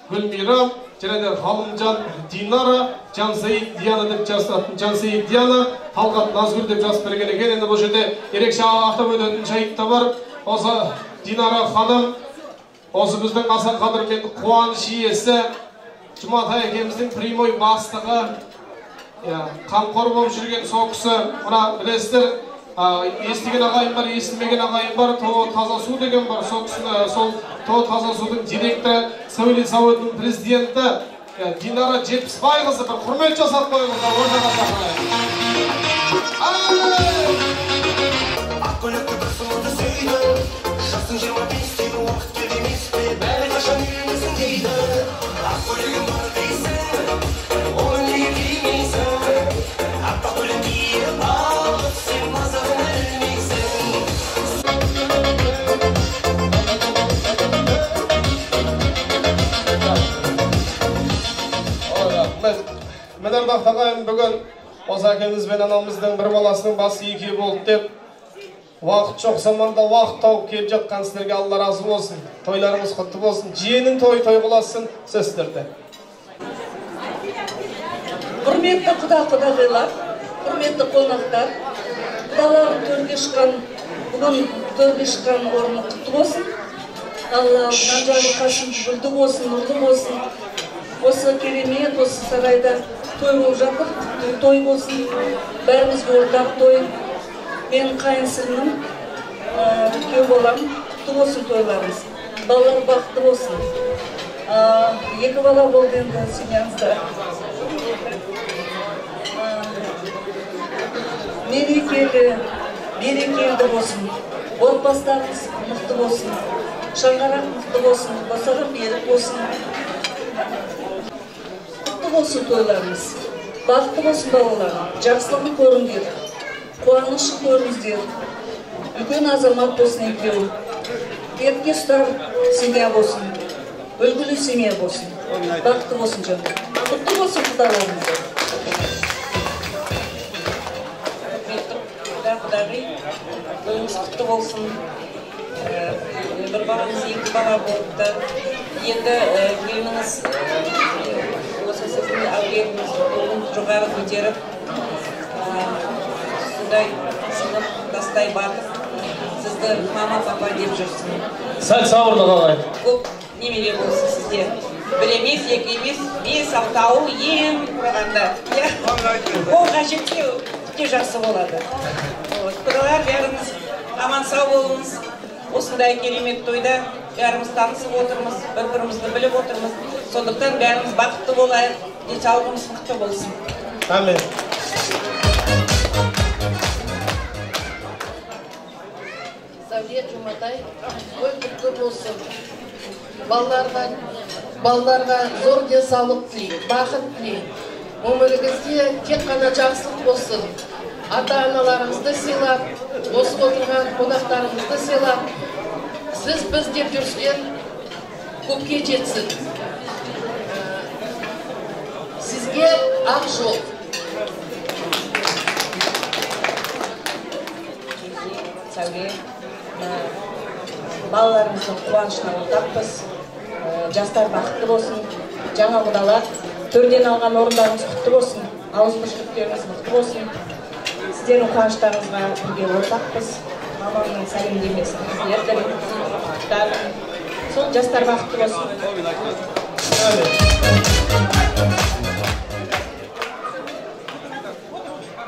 гүлмира және де ғалымжан динара жансейіт диана деп жазатын жансейіт диана талғат назгүл деп жазып берген екен енді бұл жерде ерекше атап өтетін жайт та бар осы динара ханым осы біздің аса қадірменді қуаныш иесі жұматай әкеміздің прямой бастығы қамқор болып жүрген сол кісі мына білесіздер естіген ағайын бар естімеген ағайын бар то таза су деген бар сол сол то таза судың директоры сәулет зауытының президенті динара жетпісбайқызы бір құрмет жасап қойыңыздар ортаға шақырайық міне ардақты ағайын бүгін осы әкеміз бен анамыздың бір баласының басы екеу болды деп уақыт жоқ заманда уақыт тауып келіп жатқан сіздерге алла разы болсын тойларыңыз құтты болсын. Жиенің тойы той қыласын сөз сіздерде. Құрметті құда құдағилар құрметті қонақтар құдаларым төрге шыққан бүгін төрге шыққан орны құтты болсын. Алла жарылқасын гүлді болсын нұрлы болсын. Осы керемет осы сарайда той болып жатыр той болсын. Бәрімізге ортақ той. Мен қайынсіңлім күйеу балам. Құтты болсын тойларыңыз. Балалар бақытты болсын. Екі бала болды енді семьянызда мерекелі берекелі болсын. Отбасыларыңыз мықты болсын. Шаңырақ мықты болсын. Босаға берік болсын. Болсын тойларыңыз. Бақытты болсын балаларым. Жақсылығын көріңдер. Қуаныш көріңіздер. Үлкен азамат болсын екеуі. Бетке ұстар семья болсын. Үлгілі семья болсын. Бақытты болсын жаным. Құтты болсын құдаларыңыздар құтты болсын. Бір балаңыз екі бала болыпты енді келініңіз ә, осы сіздің әулетіңіз ұлын жоғары көтеріп сондай сынып тастай батып сізді мама папа деп жүрсін сәл сабырлық ағай көп немере болсын сізде бір емес екі емес бес алтауы ең құрығанда иә. Ол қажетте өте жақсы болады. Вот, құдалар бәріңіз аман сау болыңыз. Осындай керемет тойда бәріміз танысып отырмыз бір бірімізді біліп отырмыз. Сондықтан бәріміз бақытты болайық. Денсаулығымыз мықты болсын. Әмин сәуле жұматай той құтты болсын. Балаларға балаларға зор денсаулық тілеймін бақыт тілеймін. Өміріңізде тек қана жақсылық болсын. Ата аналарыңызды сыйлап осы отырған қонақтарыңызды сыйлап сіз біз деп жүрсен көпке жетсін. Сізге ақ жол. Сәуле ә, балаларымыздың қуанышына ортақпыз. Ә, жастар бақытты болсын жаңа құдалар төрден алған орындарыңыз құтты болсын ауызбіршіліктеріңіз мықты болсын. сіздердің қуаныштарыңызға бірге ортақпыз мамамның сәлемдемесін сіздердің құттықтаймын сол жастар бақытты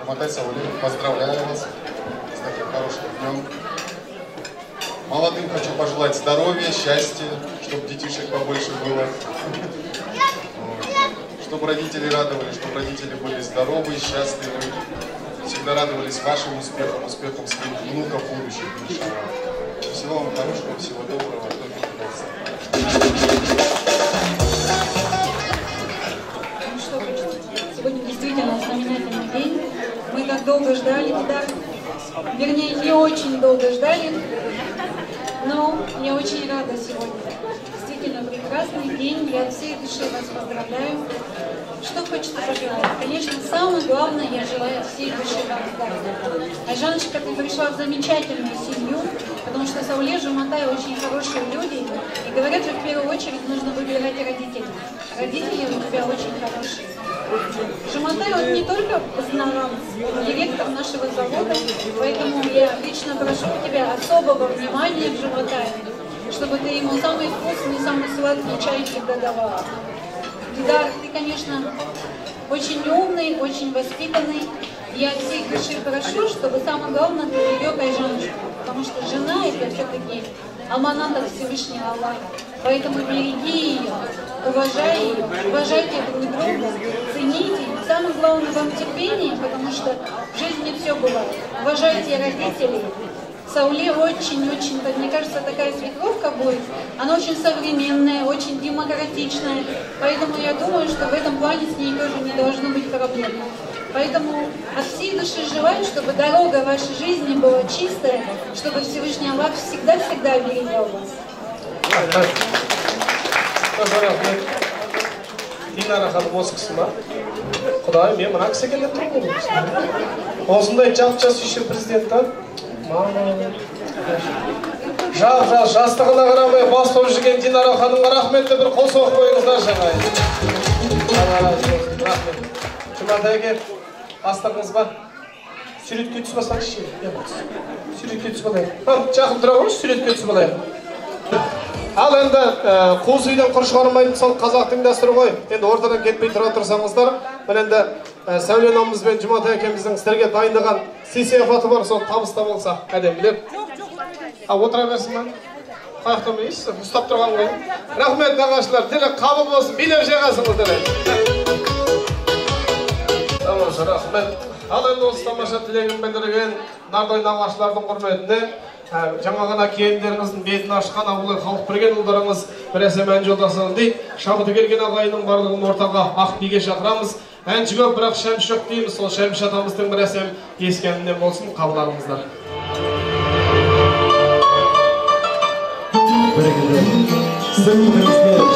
Матай Саулин, поздравляю вас с таким хорошим днем. Молодым хочу пожелать здоровья, счастья, чтобы детишек побольше было. Вот. Чтобы родители радовали, чтобы родители были здоровы, счастливы. Всегда радовались вашим успехам, успехам своих внуков будущих. Всего вам хорошего, всего доброго. Только Ну что, сегодня действительно знаменательный день. Мы так долго ждали тебя. Вернее, не очень долго ждали. Но я очень рада сегодня. Действительно прекрасный день. Я от всей души вас поздравляю. Что хочется пожелать? Конечно, самое главное, я желаю всей души вам здоровья. А Жаночка, ты пришла в замечательную семью, потому что Сауле, Жуматай очень хорошие люди. И говорят, что в первую очередь нужно выбирать родителей. Родители у тебя очень хорошие. Жуматай вот не только знала директор нашего завода, поэтому я лично прошу тебя особого внимания к Жуматаю, чтобы ты ему самый вкусный, самый сладкий чай всегда давала. Да, ты, конечно, очень умный, очень воспитанный. Я от всей души прошу, чтобы самое главное ты берег Айжаночку, потому что жена это все-таки аманат от Всевышнего Аллаха. Поэтому береги ее, уважай ее, уважайте друг друга, цените. Самое главное вам терпение, потому что в жизни все бывает. Уважайте родителей. Сауле очень-очень, мне кажется, такая свекровка будет. Она очень современная, очень демократичная. Поэтому я думаю, что в этом плане с ней тоже не должно быть проблем. Поэтому от всей души желаю, чтобы дорога вашей жизни была чистая, чтобы Всевышний Аллах всегда-всегда оберегал вас. динара ханым осы кісі ма құдайым мен мына кісі келе тұрмын ғой осындай жап жас еще президент та мама жап жас жастығына қарамай бас болып жүрген динара ханымға рахметті бір қол соғып қойыңыздаршы ағайын рахмет. Жұматайге бастығыңыз ба суретке түсіп алсаңызшы. Суретке түсіп алайық. Жақын тұра қойыңыз суретке түсіп алайық. Ал енді қуыс үйден құр шығармайтын сол қазақтың дәстүрі ғой. Енді ортадан кетпей тұра тұрсаңыздар міне енді сәуле анамыз бен жұматай әкеміздің сіздерге дайындаған сый бар сол табыста болса әдемілеп а отыра берсін ба қай жақтан білесіз ұстап тұрған ғой рахмет нағашылар тілек қабыл болсын билеп жағасыңыз тілек тамаша рахмет ал енді осы тамаша тілегін білдірген нардай нағашылардың құрметіне жаңа ғана келіндеріңіздің бетін ашқан абылай халық бірген ұлдарыңыз бір әсем ән жолдасың дейді шабыты келген ағайынның барлығын ортаға ақ биге шақырамыз әнші көп бірақ шәмші жоқ дейміз. Сол шәмші атамыздың бір әсем ескі әнінен болсын қабыл алыңыздар сіздердің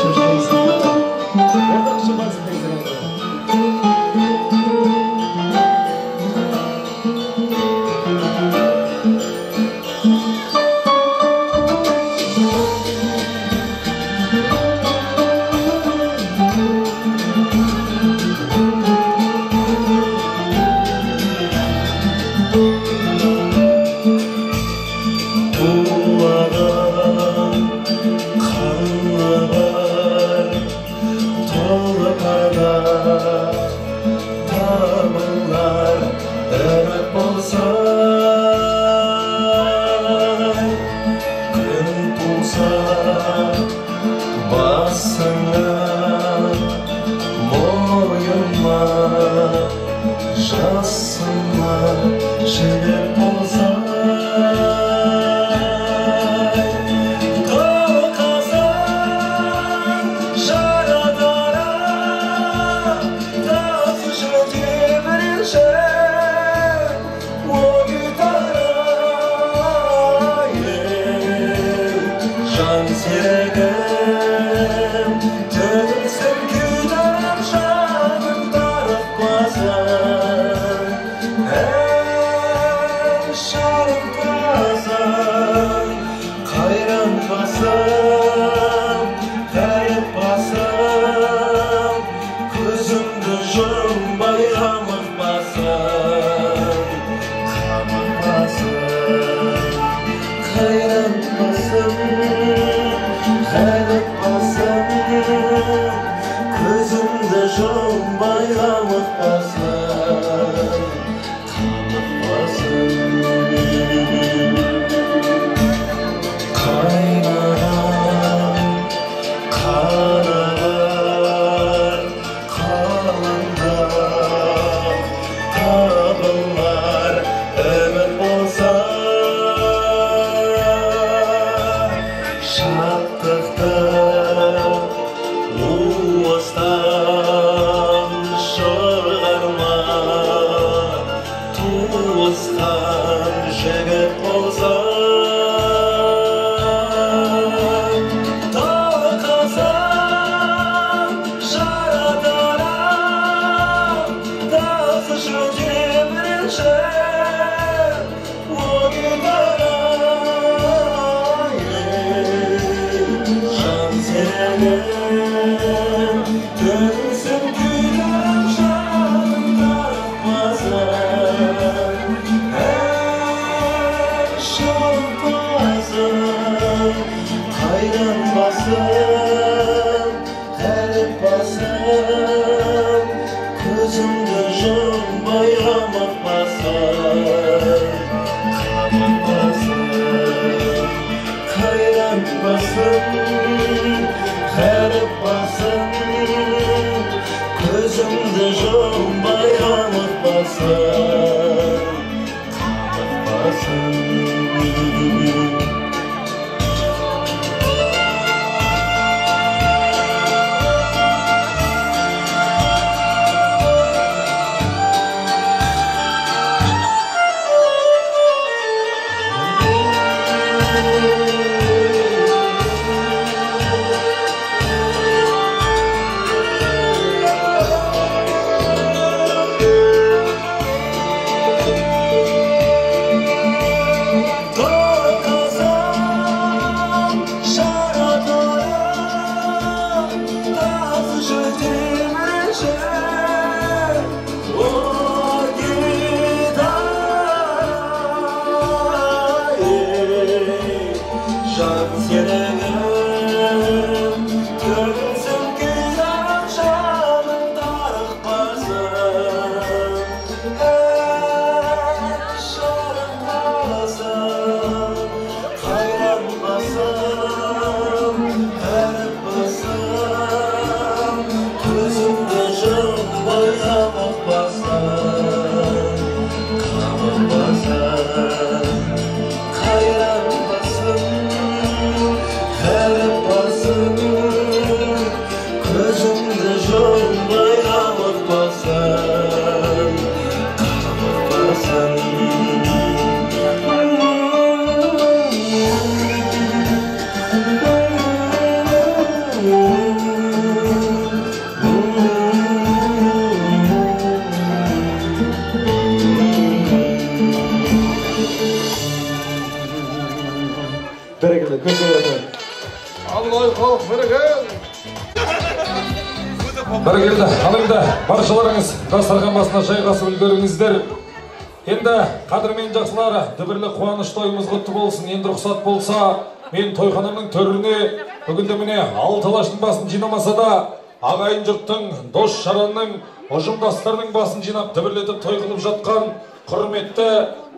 жақсылары, дүбірлі қуаныш тойымыз құтты болсын. Енді рұқсат болса, мен тойханамның төріне бүгінде міне алты алаштың басын жинамаса да, ағайын жұрттың, дос жаранның, ұжымдастарының басын жинап дүбірлетіп той қылып жатқан құрметті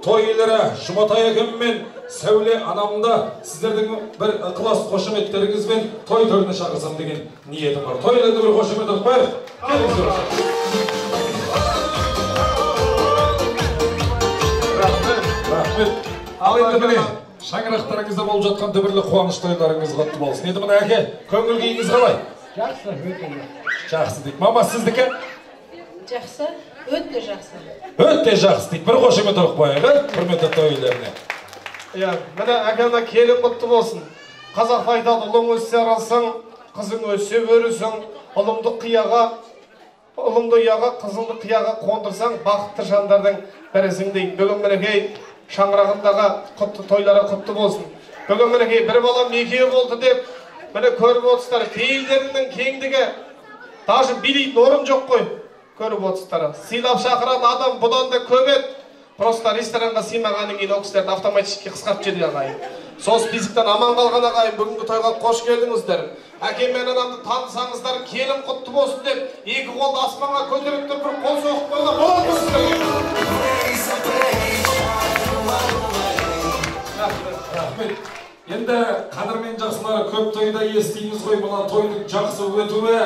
той иелері Жұматай әкем мен Сәуле анамды сіздердің бір ықылас қошеметтеріңізбен той төріне шақырсам деген ниетім бар. Той бір қошемет. Рахмет. Ал енді міне шаңырақтарыңызда болып жатқан дүбірлі қуаныш тойларыңыз құтты болсын. Енді міне әке, көңіл күйіңіз қалай? Жақсы, өте Жақсы дейді. Мама сіздікі? жақсы. Өте жақсы. Өте жақсы дейді. Бір қошемет ұрып қояйық, ә? құрметті той иелеріне. Иә, міне әкеңе келін құтты болсын. Қазақ айтады, ұлың өссе арасың, қызың өссе өрісің, ұлыңды қияға, ұлыңды ұяға, қызыңды қияға қондырсаң, бақытты жандардың бірісің дейді. Бүгін мінекей шаңырағындағы құтты тойлары құтты болсын. Бүгін мінекей бір балам екеуі болды деп, міне көріп отырсыздар, пейілдерінің кеңдігі, даже билейтін орын жоқ қой, көріп отырсыздар. Сыйлап шақыратын адам бұдан да көп еді. Просто ресторанға сыймағаннан кейін ол кісілерді автоматически қысқартып жіберді ағайын. Сол списоктан аман қалған ағайын бүгінгі тойға қош келдіңіздер. Әкем мен анамды танысаңыздар, келін құтты болсын деп, екі қолды аспанға көтеріп тұрып бір қол соғып қойға болады ма сіздерге? Рахмет. Енді қадірмен жақсылары көп тойда естиміз ғой мына тойдың жақсы өтуі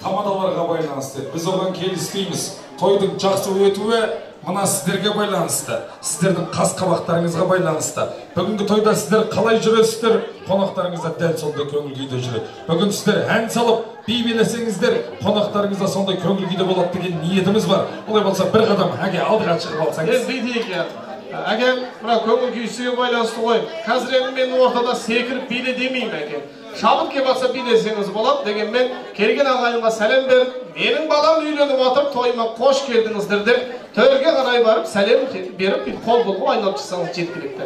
тамадаларға байланысты. Біз оған келіспейміз. Тойдың жақсы өтуі мына сіздерге байланысты. Сіздердің қас қабақтарыңызға байланысты. Бүгінгі тойда сіздер қалай жүресіздер? Қонақтарыңыз да дәл сондай көңіл күйде жүреді. Бүгін сіздер ән салып, би билесеңіздер, қонақтарыңыз да сондай көңіл күйде болады деген ниетіміз бар. Олай болса бір қадам әке алдыға шығып алсаңыз. Әкем, мына көңіл күйісіге байланысты ғой. Қазір енді мен ортада секіріп биле демеймін әкем. Шабыт келіп жатса билесеңіз болады дегенмен келген ағайынға сәлем беріп, менің балам үйленіп отыр, тойыма қош келдіңіздер деп төрге қарай барып сәлем беріп қол бұлғып айналып шықсаңыз жеткілікті.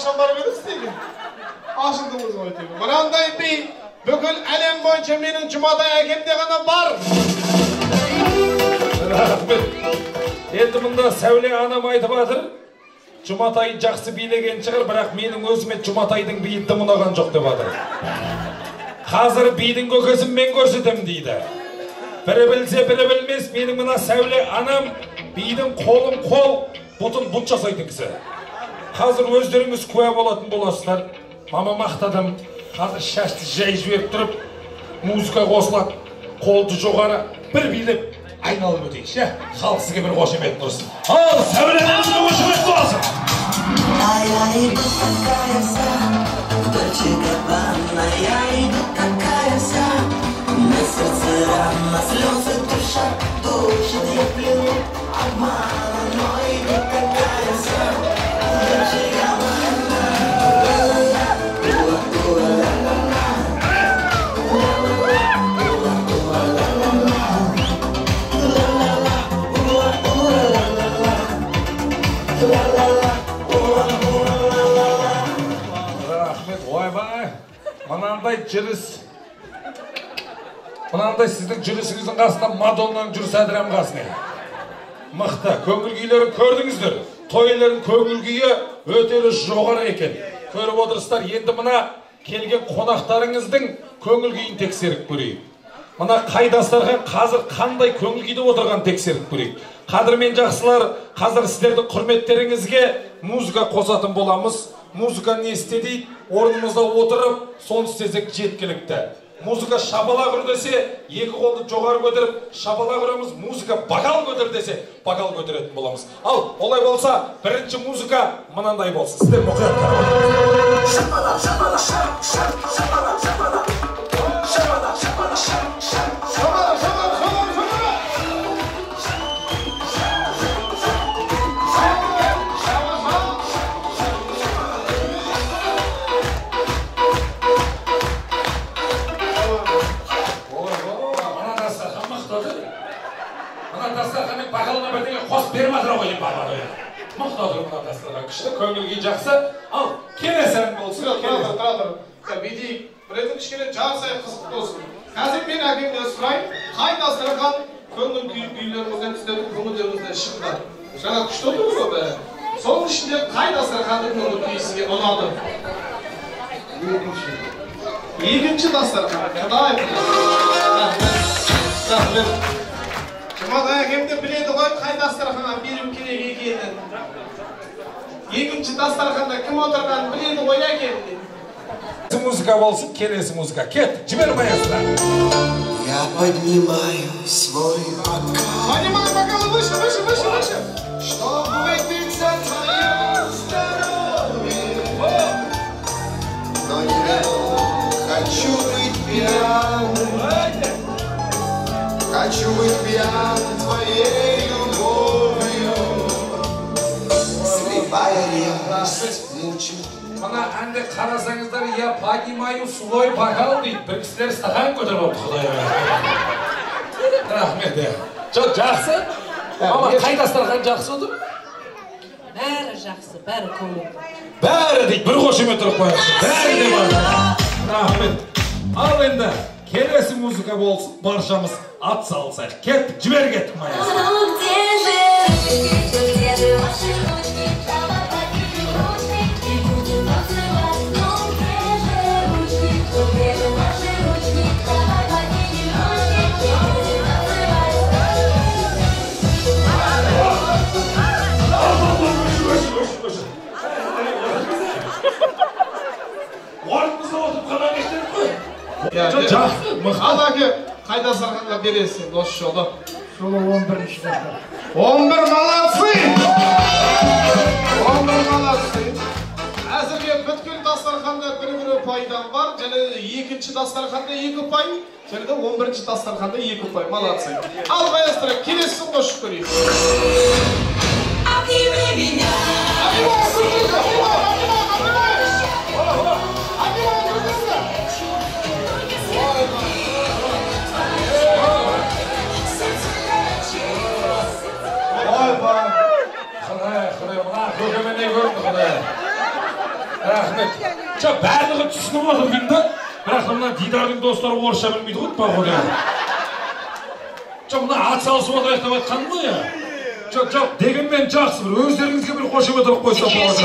Қашан барып деген ашылдыңыз ғой деген мынандай би бүкіл әлем бойынша менің жұмадай әкемде ғана бар Рахмет. Енді мұнда Сәуле анам айтып жатыр. Жұматай жақсы билеген шығар, бірақ менің өзіме Жұматайдың биі дым ұнаған жоқ деп жатыр. Қазір бидің көкесін мен көрсетемін дейді. Бірі білсе, бірі білмес, менің мына Сәуле анам бидің қолын қол, бұтын бұт жасайтын кісі. Қазір өздеріңіз куә болатын боласыздар. Мама мақтадым. Қазір шашты жай жіберіп тұрып, музыка қосылады, қолды жоғары бір билеп айналып өтейікші иә халық сізге бір қошемет ұрсын ал сәуле анамызға қошемет болсын А я иду такая вся, Дольче Габбана, я иду такая вся. На сердце рана, слезы душат, душит, я плену обмана, мынандай жүріс. Мынандай сіздің жүрісіңіздің қасында мадоннаның жүрісі әдірем қасына. Мықты. Көңіл күйлерін көрдіңіздер. Той иелерінің көңіл күйі өте жоғары екен. Көріп отырсыздар енді мына келген қонақтарыңыздың көңіл күйін тексеріп көрейік. Мына қай дастархан қазір қандай көңіл күйде отырғанын тексеріп көрейік. Қадірмен жақсылар қазір сіздердің құрметтеріңізге музыка қосатын боламыз. Музыка не істе дейді орнымызда отырып соны істесек жеткілікті. Музыка шапалақ ұр десе екі қолды жоғары көтеріп шапалақ ұрамыз музыка бокал көтер десе бокал көтеретін боламыз. Ал олай болса бірінші музыка мынандай болсын. Сіздер мұқият қарап мына мына дастархан күшті көңіл күй жақсы. Ал келесі ән болсын тұра тұр тұра тұр бүйтейік бір кішкене жарысайық қызық болсын. Қазір мен әкемнен сұрайын. Қай дастархан көңіл күй күйлеріңізден сіздердің көңілдеріңізден шықты жаңа күшті отыр ғой бәрі. Соның ішінде қай дастарханның көңіл күйі сізге ұнады? Екінші. Екінші дастархан құдай рахмет. Рахмет. Жұматай әкем де біледі ғой қай дастарханға беру керек екенін екінші дастарханда кім отырғанын біледі ғой әкем де Келесі музыка болсын келесі музыка кет жібер маэстро Я поднимаю свой бокал Поднимай бокалы выше, выше, выше, выше Чтобы выпить за твое здоровье Но я хочу быть пьяным Хочу быть пьян твоей мына әнді қарасаңыздар я поднимаю свой бокал дейді бір кісілер стакан көтеріп алыпты құдай рахмет иә жоқ жақсы мама қай дастархан жақсы отыр бәрі жақсы бәрі көңіл бәрі дейді бір қошемет тұрып қояйықшы бәрі рахмет ал енді келесі музыка болсын баршамыз ат салысайық кет жібер кеттік маэстро Ну где же, где же ал әке қай дастарханға бересің осы жолы жолы он бірінші он бір молодцы он бір молодцы әзірге бүткіл дастарханда бір бір пайдан бар және де екінші дастарханда екі пай және де он бірінші дастарханда екі пай молодцы ал маэстро келесісін қосып көрейік ойбай рахмет жоқ барлығы түсініп отыр екен да бірақ мына дидардың достары орысша білмейді ғой құдай жоқ мына ат салысып отырайық деп айтқаным ғой жоқ жоқ дегенмен жақсы бір өздеріңізге бір қошемет ұрып қойса болады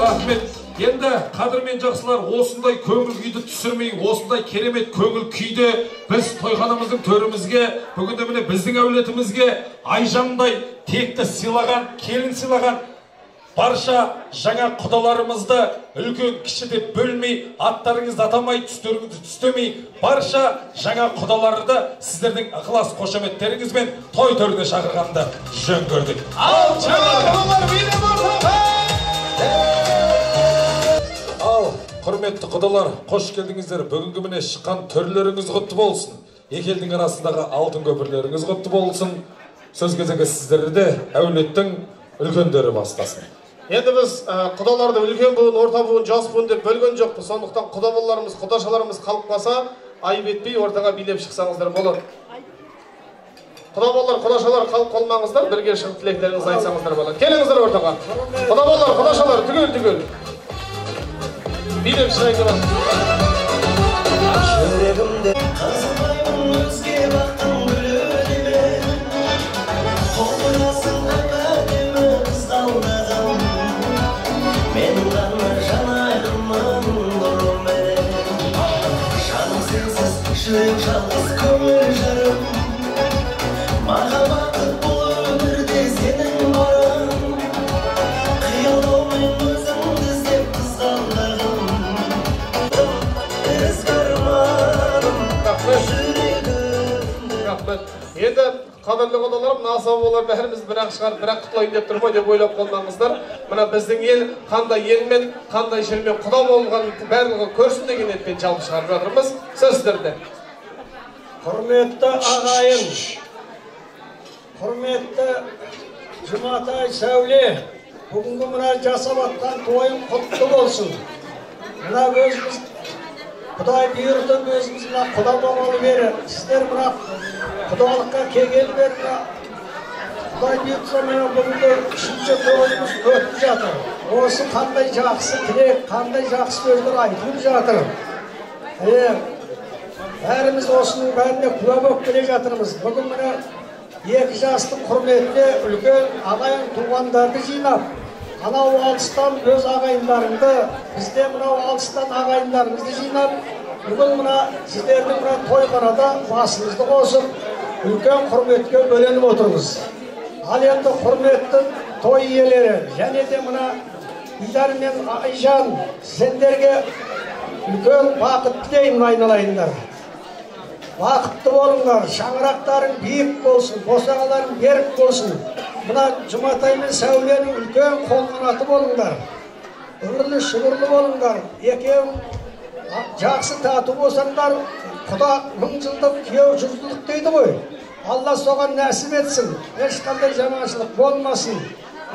рахмет енді қадірмен жақсылар осындай көңіл күйді түсірмей осындай керемет көңіл күйде біз тойханамыздың төрімізге бүгінде міне біздің әулетімізге айжандай текті сыйлаған келін сыйлаған барша жаңа құдаларымызды үлкен кіші деп бөлмей аттарыңызды атамай түстеріңізді түстемей барша жаңа құдаларды сіздердің ықылас қошеметтеріңізбен той төріне шақырғанды жөн көрдік. Ал жаңа құрметті құдалар қош келдіңіздер. Бүгінгі міне шыққан төрлеріңіз құтты болсын. Екі елдің арасындағы алтын көпірлеріңіз құтты болсын. Сөз кезегі сіздерді әулеттің үлкендері бастасын. Енді біз ә, құдаларды үлкен буын орта буын жас буын деп бөлген жоқпыз. Сондықтан құда балаларымыз құдашаларымыз қалып қалса айып етпей ортаға билеп шықсаңыздар болады құда балалар құдашалар қалып қалмаңыздар бірге шығып тілектеріңізді айтсаңыздар болады келіңіздер ортаға. Құда балалар құдашалар түгел түгел билеп шыға тұрады жүрегімде қызғаймын өзге бақтың гүл өлеңе құлпырасың әдемі қызғалдағым менің ғана жанарымның нұрымен жаным сенсіз жүрек жалғыз көңіл жарым қадірлі құдаларым мына асабалар бәріміз бір ақ шығарып бір құтылайын деп тұр ғой деп ойлап қалмаңыздар мына біздің ел қандай елмен қандай жермен құда болғанын барлығы көрсін деген ниетпен жалпы шығарып жатырмыз сөз сіздерде құрметті ағайын құрметті жұматай сәуле бүгінгі мына жасап жатқан тойың құтты болсын мына өзіміз құдай бұйыртып өзіміз мына құда болғалы бері сіздер мына құдалыққа келгелі бері құдай бұйыртса мына бүгінгі үшінші тойымыз өтіп жатыр. Осы қандай жақсы тілек қандай жақсы сөздер айтылып жатыр. Е бәріміз осының бәріне куә болып келе жатырмыз. Бүгін міне екі жастың құрметіне үлкен ағайын туғандарды жинап анау алыстан өз ағайындарыңды бізде мынау алыстан ағайындарыңызды жинап бүгін мына сіздердің мына тойханада басымызды қосып үлкен құрметке бөленіп отырмыз. Ал енді құрметті той иелері және де мына дидар мен айжан сендерге үлкен бақыт тілеймін айналайындар. Бақытты болыңдар шаңырақтарың биік болсын босағаларың берік болсын. Мына жұматай мен сәуленің үлкен қолқанаты болыңдар. Үрлі шүбірлі болыңдар. Екеуің жақсы тату болсаңдар құда мың жылдық күйеу жүз жылдық дейді ғой. Алла соған нәсіп етсін ешқандай жаманшылық болмасын.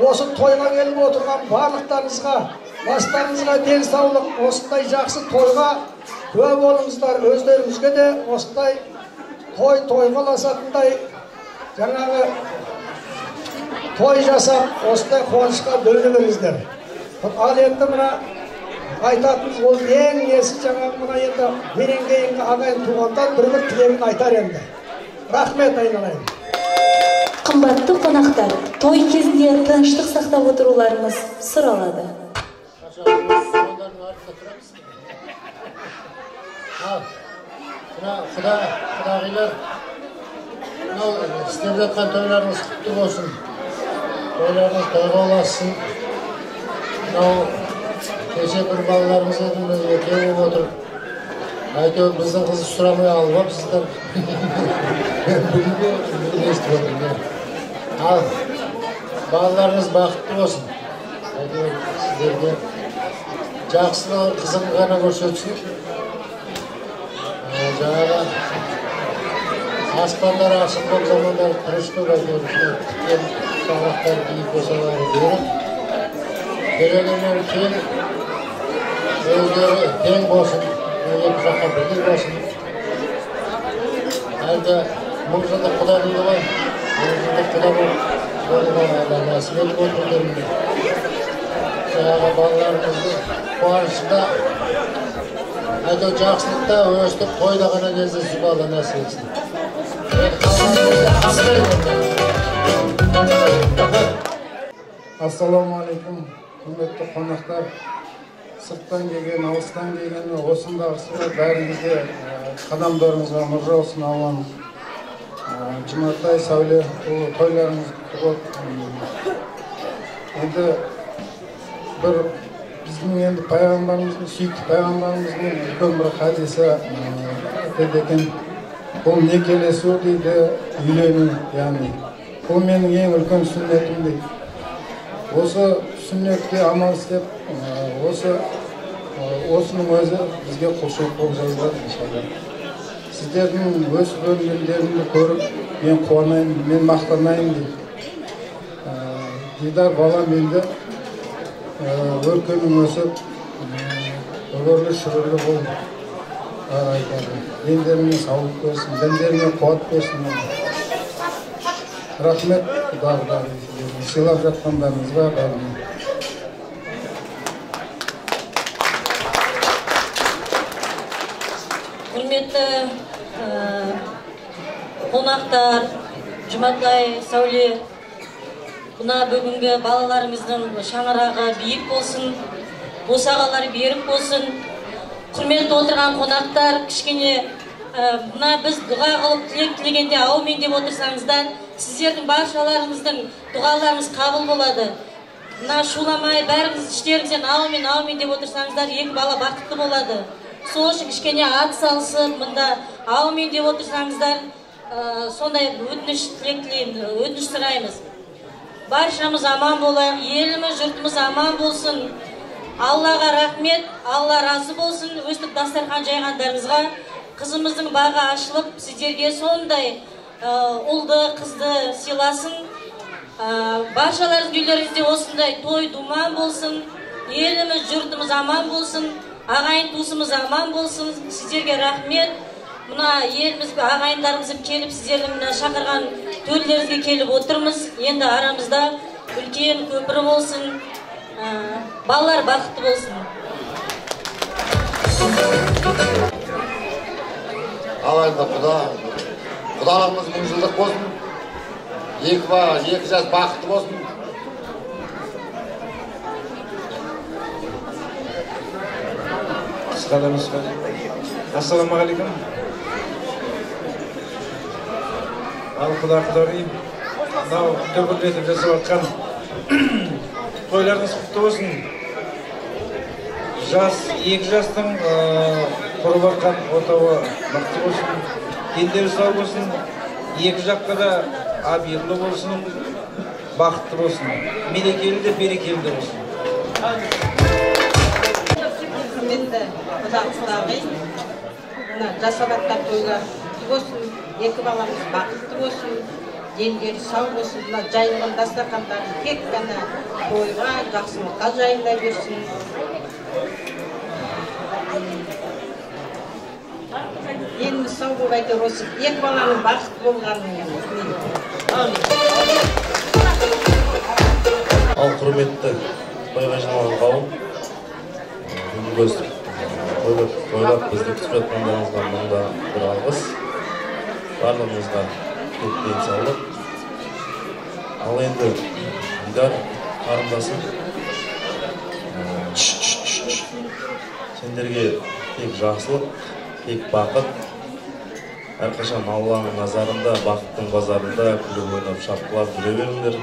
Осы тойға келіп отырған барлықтарыңызға бастарыңызға денсаулық осындай жақсы тойға куә болыңыздар өздеріңізге де осындай той тойға ұласатындай жаңағы той жасап осындай қуанышқа бөлене беріңіздер ал енді мына айтатын ол ең несі жаңағы мына енді менен кейінгі ағайын туғандар бір бір тілегін айтар енді рахмет айналайын қымбатты қонақтар той кезінде тыныштық сақтап отыруларыңыз сұралады ал мына құда құдағилар мынау істеп жатқан тойларыңыз құтты болсын тойларыңыз тойға ұлассын мынау кеше бір балаларымыз еді міне екеу болып отыр әйтеуір біздің қызды сұрамай алып алыпсыздар бүгінгі естіп отырмын иә. ал балаларыңыз бақытты болсын әйтеуір сіздерге жақсы қызын ғана көрсетсін Ә, жаңағы аспандар ашық болып замандар тыныш болып әйтеуір тіккен шаңырақтар биік босағалары беріп керегемен кең өздері тең болсын екі жаққа бірдей болсын әлгі мың жылдық құда дейді ғой мың жылдық құда болып болуға алла нәсіп етіп отыр деймін жаңағы балаларымызды қуанышында әйтеуір жақсылықта өстіп тойда ғана кездесуге алла нәсіп етсін ассалаумағалейкум құрметті қонақтар. Сырттан келген алыстан келген осындағысына бәріңізге қадамдарыңызға нұр жаусын алланың жұматай сәуле ұлы тойларыңыз құтты енді бір біздің енді пайғамбарымыздың сүйікті пайғамбарымыздың үлкен бір хадисі айтады екен бұл некелесу дейді үйлену яғни бұл менің ең үлкен сүннетім дейді осы сүннетке амал істеп осы осының өзі бізге құлшылық болып жазылады иншалла сіздердің өсіп өнгендеріңді көріп мен қуанайын мен мақтанайын дейді дидар балам енді өркенің өсіп өгерлі шүбірлі бол дендеріңе саулық берсін діндеріңе қуат берсін рахмет құдағыда сыйлап жатқандарыңызға бәріне құрметті қонақтар жұматай сәуле мына бүгінгі балаларымыздың шаңырағы биік болсын босағалары берік болсын. Құрметті отырған қонақтар кішкене мына біз дұға қылып тілек тілегенде аумин деп отырсаңыздар сіздердің баршаларыңыздың дұғаларыңыз қабыл болады. Мына шуламай бәріңіз іштеріңізден аумин аумин деп отырсаңыздар екі бала бақытты болады. Сол үшін кішкене ат салысып мында аумин деп отырсаңыздар сондай өтініш тілек тілеймін өтініш сұраймыз. Баршамыз аман болайық еліміз жұртымыз аман болсын. Аллаға рахмет алла разы болсын. Өстіп дастархан жайғандарыңызға қызымыздың бағы ашылып сіздерге сондай ұлды қызды сыйласын. Баршаларыңыздың үйлеріңізде осындай той думан болсын. Еліміз жұртымыз аман болсын. Ағайын туысымыз аман болсын. Сіздерге рахмет. Мына еліміз ағайындарымыз келіп сіздердің мына шақырған төрлеріңізге келіп отырмыз. Енді арамызда үлкен көпір болсын ә, балалар бақытты болсын. Ағайынды құда құдалығымыз мың жылдық болсын. Екі ба екі жас бақытты болсын. Қысқа да нұсқа ассалаумағалейкум ал құда құдағи мынау дүбірлетіп жасап жатқан тойларыңыз құтты болсын жас екі жастың құрып жатқан отауы мықты болсын дендері сау болсын екі жаққа да абырлы болсын бақытты болсын мерекелі де берекелі де болсын құрметті жасап жатқан тойлар болсын екі баламыз бақытты болсын. Дендері сау болсын. Мына жайылған дастархандары тек қана тойға жақсылыққа жайыла берсін. Еліміз сау болып әйтеуір осы екі баланың бақытты болғанын ал құрметті тойға жиналған қауым бүгінгі тойлап бізді күтіп жатқандарыңызға мыңда бір алғыс. Барлығыңызға көп денсаулық ал енді дидар қарындасым сендерге тек жақсылық тек бақыт әрқашан алланың назарында бақыттың базарында күліп ойнап шапқылап жүре беріңдер.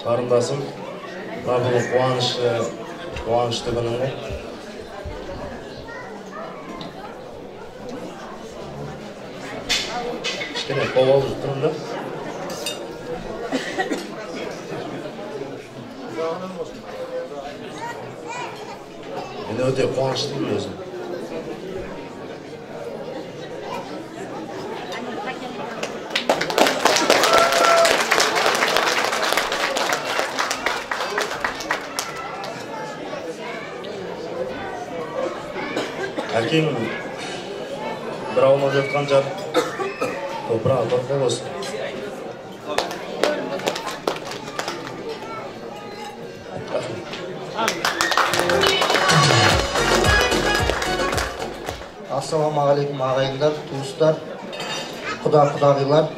Қарындасым мына бүгін қуанышы қуанышты күнің ғой кішкене қол алып тұрмын да мен өте қуаныштымын өзім әкең бір аунап жатқан топырақ торқа болсын ассалаумағалейкум ағайындар туыстар құда құдағилар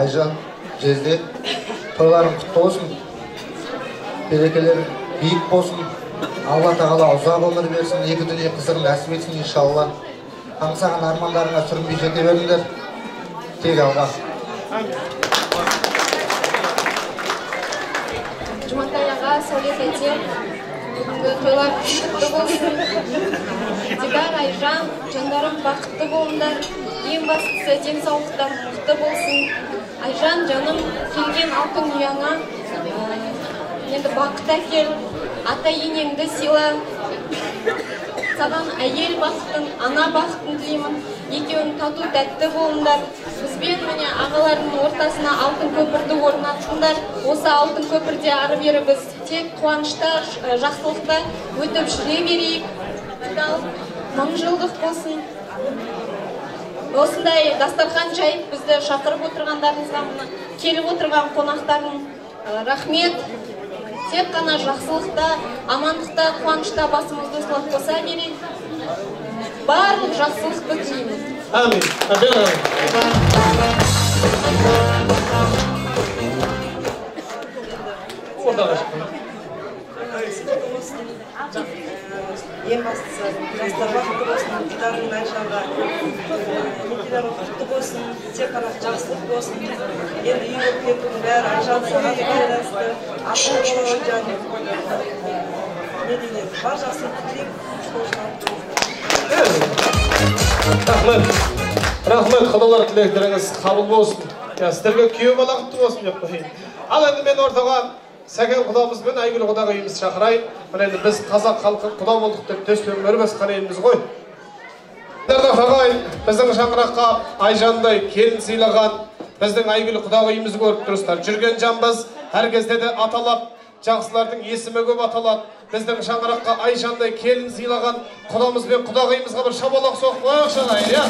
айжан жезде тойларың құтты болсын берекелер биік болсын алла тағала ұзақ өмір берсін екі дүние қызығын нәсіп етсін иншалла аңсаған армандарыңа сүрінбей жете беріңдер тек алға жұматай аға сәуле тәте бүгінгі тойлар құтты болсын дидар айжан жандарым бақытты болыңдар ең бастысы денсаулықтар мықты болсын айжан жаным келген алтын ұяңа ә, енді бақыт әкел ата енеңді сыйла саған әйел бақытын ана бақытын тілеймін екеуің тату тәтті болыңдар. Бізбен міне ағаларымның ортасына алтын көпірді орнаттыңдар осы алтын көпірде ары бері біз тек қуанышта жақсылықта өтіп жүре берейік. Мың жылдық болсын. Осындай дастархан жайып бізді шақырып отырғандарыңызға мына келіп отырған қонақтардың ә, рахмет. Тек қана жақсылықта амандықта қуанышта басымызды осылай қоса берейік барлық жақсылықты. Ортаға шыққан. ең бастысы жастар бақытты болсын айжанға некелері құтты болсын тек қана жақсылық болсын енді үйге кетудің бәрі айжан саған байланысты ақыл жан не дейді бар жақсылықты тілеймін сол рахмет рахмет құдалар тілектеріңіз қабыл болсын сіздерге күйеу бала құтты болсын деп қояйын ал енді мен ортаға сәкен құдамыз бен айгүл құдағиымызды шақырайын мына енді біз қазақ халқы құда болдық деп төспен өрбес қана елміз ғой ағайын біздің шаңыраққа айжандай келін сыйлаған біздің айгүл құдағиымызды көріп тұрсыздар жүрген жанбыз әр де аталап жақсылардың есімі көп аталады біздің шаңыраққа айжандай келін сыйлаған құдамыз бен құдағиымызға бір шапалақ соғып қояйықшы ағайын иә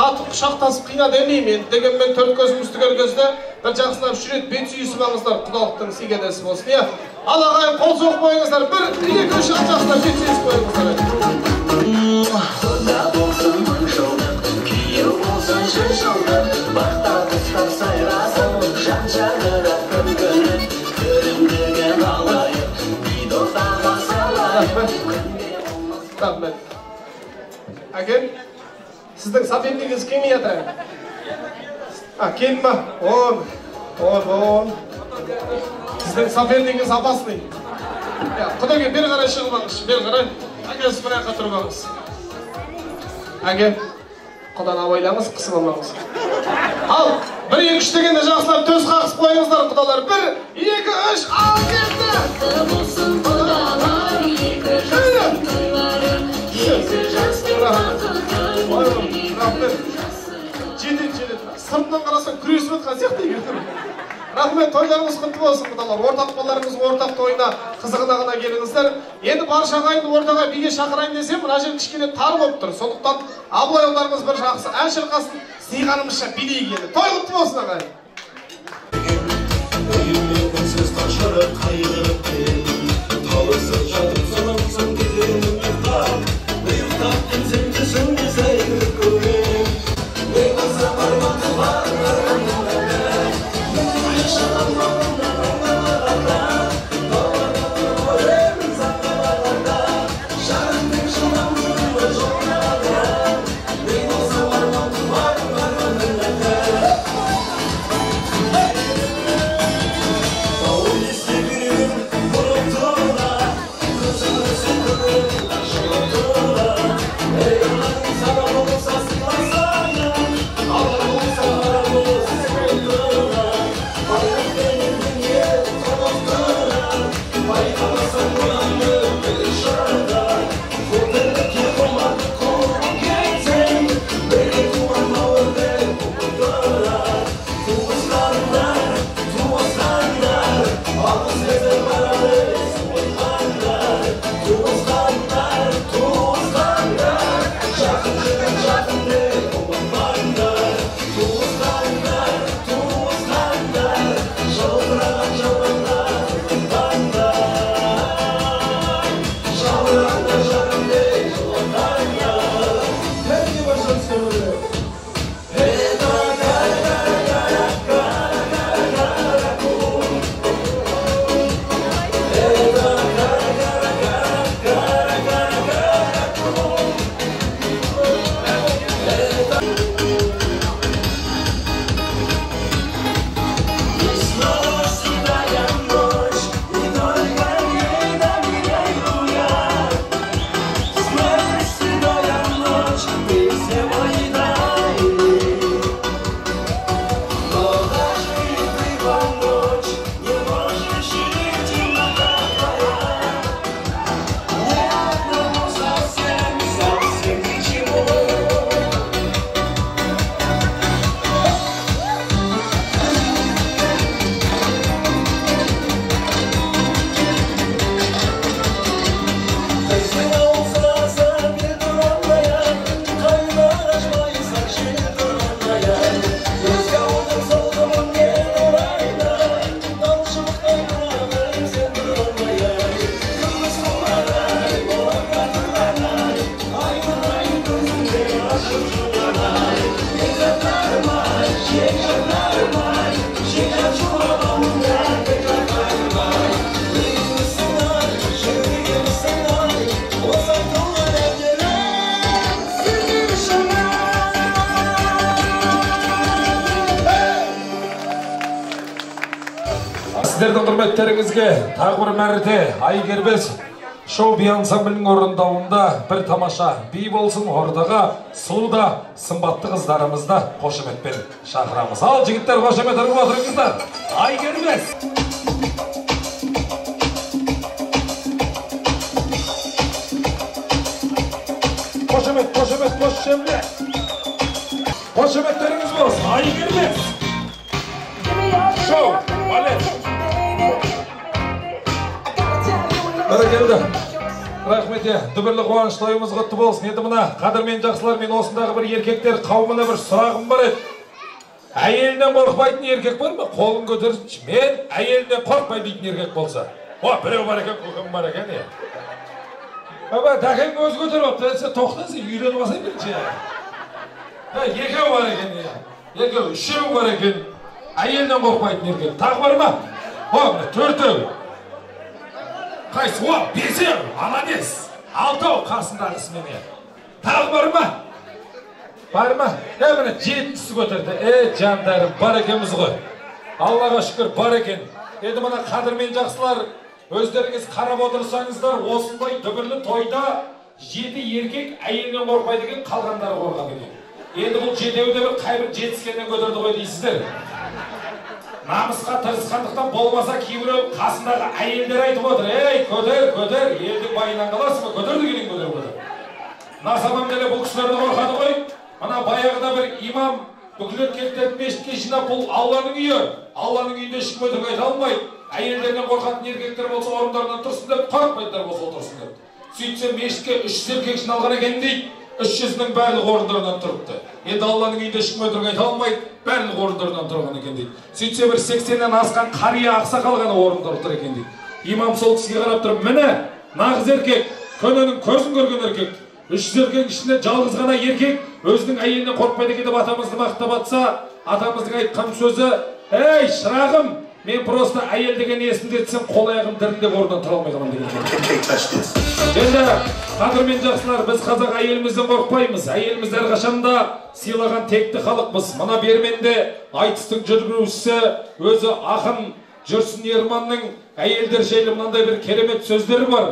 қатты құшақтасып қина демеймін енді дегенмен төрт көзіміз түгел кезде бір жақсылап үш рет бет сүйісіп алыңыздар құдалықтың сүйгенесі болсын иә? Ал ағайын қол соғып қойыңыздар бір екі үш жақсылап бет сүйісіп қойыңыздар. Болсын жүз бақта құстар сайрасын, жан жағына алайық, бидодағы салайық. рахмет. Әкем сіздің сопернигіңіз кім еді? А ба? Он он он. Сіздің сопернигіңіз опасный құдеге бері қарай шығып алыңызшы бері қарай. Әке сіз мына жаққа тұрып алыңыз. Әке құданы абайлаңыз қысып алмаңыз ал бір екі үш дегенде жақсылап төс қағысып қойыңыздар құдалар. бір екі үш ал кетті жетеді жетеді сыртынан қарасаң күресіп жатқан сияқты екен рахмет тойларыңыз құтты болсын құдалар. Ортақ балаларыңыз ортақ тойына қызығына ғана келіңіздер. Енді барша ағайынды ортаға биге шақырайын десем мына жер кішкене тар болып тұр. Сондықтан абылай бір жақсы ән шырқасын сыйғанымызша билейік енді. Той құтты болсын ағайын. Қайғырып бір тамаша би болсын ордаға сұлу да сымбатты қыздарымызды қошеметпен шақырамыз. Ал жігіттер қошемет ұрып отырыңыздар. Айгербес е дүбірлі қуаныш тойымыз құтты болсын енді мына қадірмен жақсылар мен осындағы бір еркектер қауымына бір сұрағым бар еді. Әйелінен қорықпайтын еркек бар ма? Қолын көтерсінші мен әйелінен қорықпаймын дейтін еркек болса. О біреу бар екен көкем бар екен е аба дәкең өзі көтеріп алыпты. Сен тоқта сен үйленіп алсаң бірінші. Екеу бар екен иә. Екеу үшеу бар екен. Әйелінен қорықпайтын еркек. Тағы бар ма? О міне төртеу. Қайсы? О бесеу. Молодец алтау қасындағысымен иә тағы бар ма? Бар ма? Міне жетіншісі көтерді е жандарым бар екенбіз ғой. Аллаға шүкір бар екен. Енді мына қадірмен жақсылар өздеріңіз қарап отырсаңыздар осындай дүбірлі тойда жеті еркек әйелінен қорықпайды екен қалғандары қорқады екен. Енді бұл жетеуі де бір қайбір жетіскеннен көтерді ғой дейсіздер. Намысқа тырысқандықтан болмаса кейбіреу қасындағы әйелдер айтып отыр ей көтер көтер елдің байынан қаласың ба? Көтер дегеннен көтер көтер мына саман деле бұл кісілерді қорқады ғой. Мына баяғыда бір имам бүкіл еркектерді мешітке жинап бұл алланың үйі. Алланың үйінде ешкім өтірік айта алмайды. Әйелдерден қорқатын еркектер болса орындарынан тұрсын деп қорықпайтындар болса отырсын деп. Сөйтсе мешітке үш жүз еркек жиналған екен дейді. Үш жүзінің барлығы орындарынан тұрыпты. Енді алланың үйінде ешкім өтірік айта алмайды барлығы орындарынан тұрған екен дейді. Сөйтсе бір сексеннен асқан қария ақсақал ғана орында отыр екен дейді. Имам сол кісіге қарап тұрып міне нағыз еркек көненің көзін көрген еркек үш жүз еркектің ішінде жалғыз ғана еркек өзінің әйелінен қорықпайды екен деп атамызды мақтап жатса атамыздың айтқан сөзі ей шырағым мен просто әйел деген есімді етсем қол аяғым дірілдеп орнынан тұра алмай қаламын деген енді қадірмен жақсылар біз қазақ әйелімізден қорықпаймыз әйеліміз әрқашанда сыйлаған текті халықпыз мына берменде айтыстың жүргізушісі өзі ақын жүрсін ерманның әйелдер жайлы мынандай бір керемет сөздері бар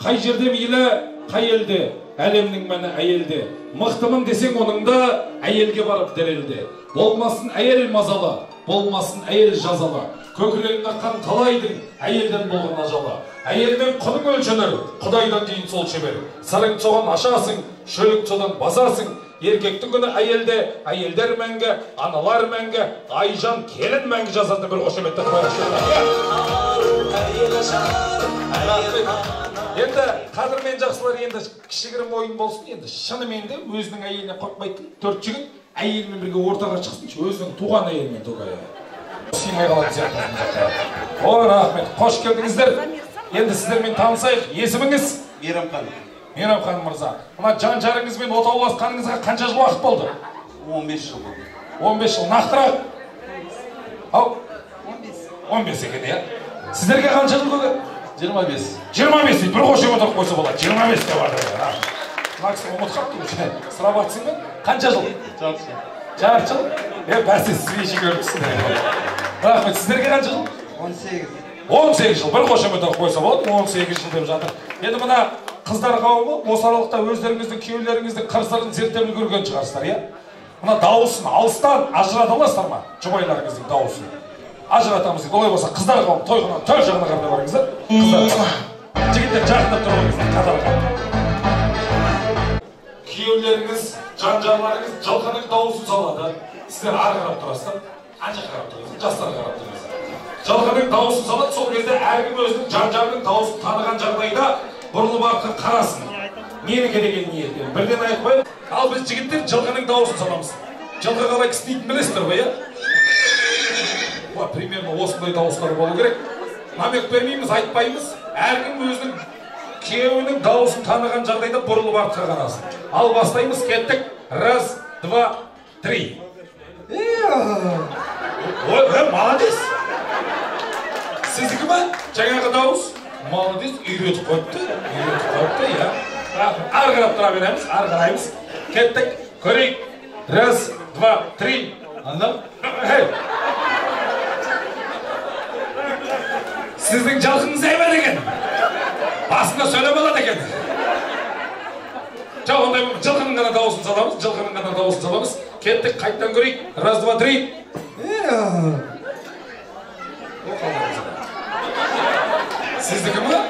қай жерде мейлі қай елде әлемнің мәні әйелде мықтымын десең оныңда әйелге барып дәлелде болмасын әйел мазалы болмасын әйел жазалы көкірегін қаққан талайдың әйелден болған ажалы әйелмен құның өлшенер құдайдан кейін сол шебер сырың соған ашасың шөлің содан басасың. Еркектің күні әйелде әйелдер мәңгі аналар мәңгі айжан келін мәңгі жазатын бір қошеметтеп енді қадірмен жақсылар енді кішігірім ойын болсын енді шынымен де өзінің әйеліне қорықпайтын төрт жігіт әйелімен бірге ортаға шықсыншы өзінің туған әйелімен только сыймай қалатын сияқты о рахмет қош келдіңіздер енді сіздермен танысайық есіміңіз мейрамхан мейрамхан мырза мына жан жарыңызбен отауласқаныңызға қанша жыл уақыт болды 15 жыл болды 15 жыл нақтырақ ау 15 екен иә сіздерге қанша жыл болды 25 25 дейді бір қошемет оқып қойса болады 25 деп жатыр мына кісі ұмытып қалыпты сұрап жатсың ба қанша жыл жарты жыл жарты жыл е бәсе свежий көрініпсіңдер рахмет сіздерге қанша жыл 18 18 жыл бір қошемет оқып қойса болады 18 жыл деп жатыр енді мына қыздар қауымы осы аралықта өздеріңіздің күйеулеріңіздің қыр сырын зерттеп үлгерген шығарсыздар иә мына дауысын алыстан ажырата аласыздар ма жұбайларыңыздың дауысын ажыратамыз дейді олай болса қыздар қауым тойхана төр жағына қарай барыңыздар қыздар жігіттер жақындап тұрып алыңыздар қатарға күйеулеріңіз жан жарларыңыз жылқының дауысын салады сіздер ары қарап тұрасыздар ана жаққа қарап тұрасыздар жастарға қарап тұрасыздар жылқының дауысын салады сол кезде әркім өзінің жан жарының дауысын таныған жағдайда бұрылып артқа қарасын менікі деген ниетпен бірден қояйын ал біз жігіттер жылқының дауысын саламыз жылқы қалай кістейтінін білесіздер ғой иә примерно осындай дауыстар болу керек намек бермейміз айтпаймыз әркім өзінің күйеуінің дауысын таныған жағдайда бұрылып артқа қарасын ал бастаймыз кеттік раз два три. Ой е молодец. Сіздікі ма. Жаңағы дауыс молодец. Үйретіп қойыпты үйретіп қойыпты иә ары қарап тұра береміз ары қараймыз кеттік көрейік раз два три. Ана. Сіздің жалқыңыз әйбат екен. Басында сөйлеп алады екен. Жоқ ондай жылқының ғана дауысын саламыз. Жылқының ғана дауысын саламыз. Кеттік қайтадан көрейік. Раз два три. Сіздікі ма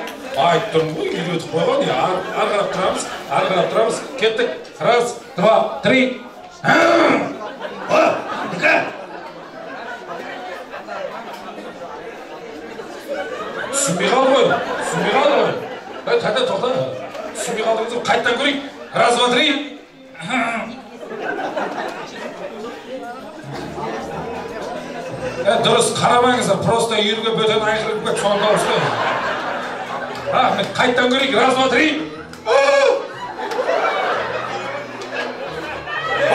айтып тұрмын ғой үйретіп қойған иә. Ары қарап тұрамыз ары қарап тұрамыз. Кеттік. Раз два три. Түсінбей қалды ғой түсінбей қалды ғой қайта тоқта. Түсінбей қалдыңыз ғой қайтадан көрейік. Раз два три. Дұрыс қарамаңыздар просто үйірге бөтен айқырып кетіп соны дауысты рахмет қайтадан көрейік раз два три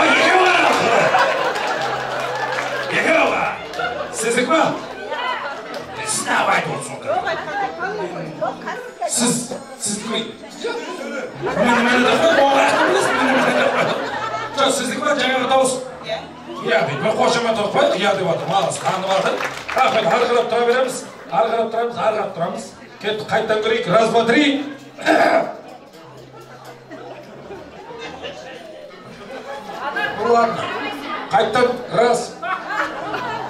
ой екеу ғана екеу ғана сіздікі ма сіз неғып айтып отырсыз сіз сіздікі жоқ сіздікі ма жаңағы дауыс иә дейді бір қошемет ұқпайық иә деп жатыр маған танып жатыр рахмет ары қарап тұра береміз ары қарап тұрамыз ары қарап тұрамыз кеттік қайтадан көрейік раз два три ладно қайтадан раз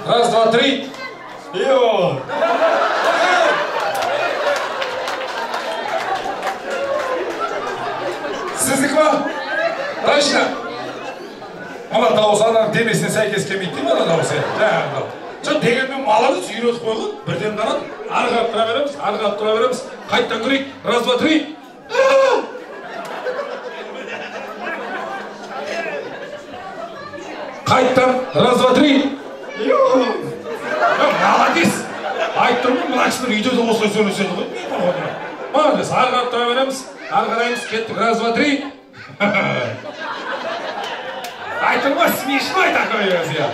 раз два три Йо. сіздікі ма точно мына дауыс ананың денесіне сәйкес келмейді деймін ана дауыс жаңағы жоқ дегенмен молодец үйретіп қойған бірден қарап ары қарап тұра береміз ары қарап тұра береміз қайтадан көрейік раз два три қайтадан раз два три молодец айтып тұрмын мына кісілер үйде де осылай сөйлеседі ғой молодец ары қарап тұра береміз ары қараймыз кеттік раз два три айтып ма смешной такой иә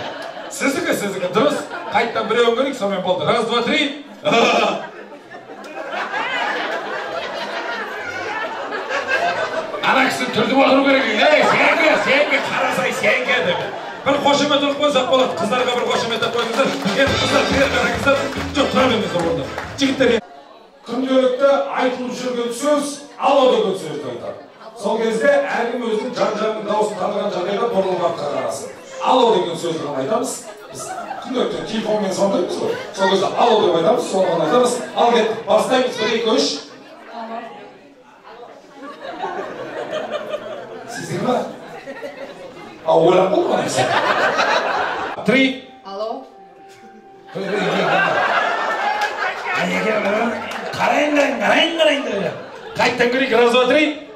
сіздікі сіздікі дұрыс. Қайтадан біреуін көрейік сонымен болды. Раз два три. Ана кісі түртіп отыру керек. Ей сенге сенге қарасай сенге деп. Бір қошемет ұрып қойсақ болады. Қыздарға бір қошемет ұрып қойыңыздар. Енді қыздар бері қараңыздар. Жоқ тұра беріңіздер орында. Жігіттер күнделікті айтылып жүрген сөз алло деген сөзді айтады. Сол кезде әркім өзінің жан жағының дауысын таныған жағдайда бұрылып артқа қарасын алло деген сөзді ғана айтамыз. Біз күнделікті телефонмен звондаймыз ғой. Сол кезде алло деп айтамыз соны ғана айтамыз. Ал кеттік бастаймыз. Бір екі үш сіздікі ма а ойлап қалдым ана кісі три. Алло. қарайын қарайын қарайын қарайын қайтадан көрейік? Раз два три.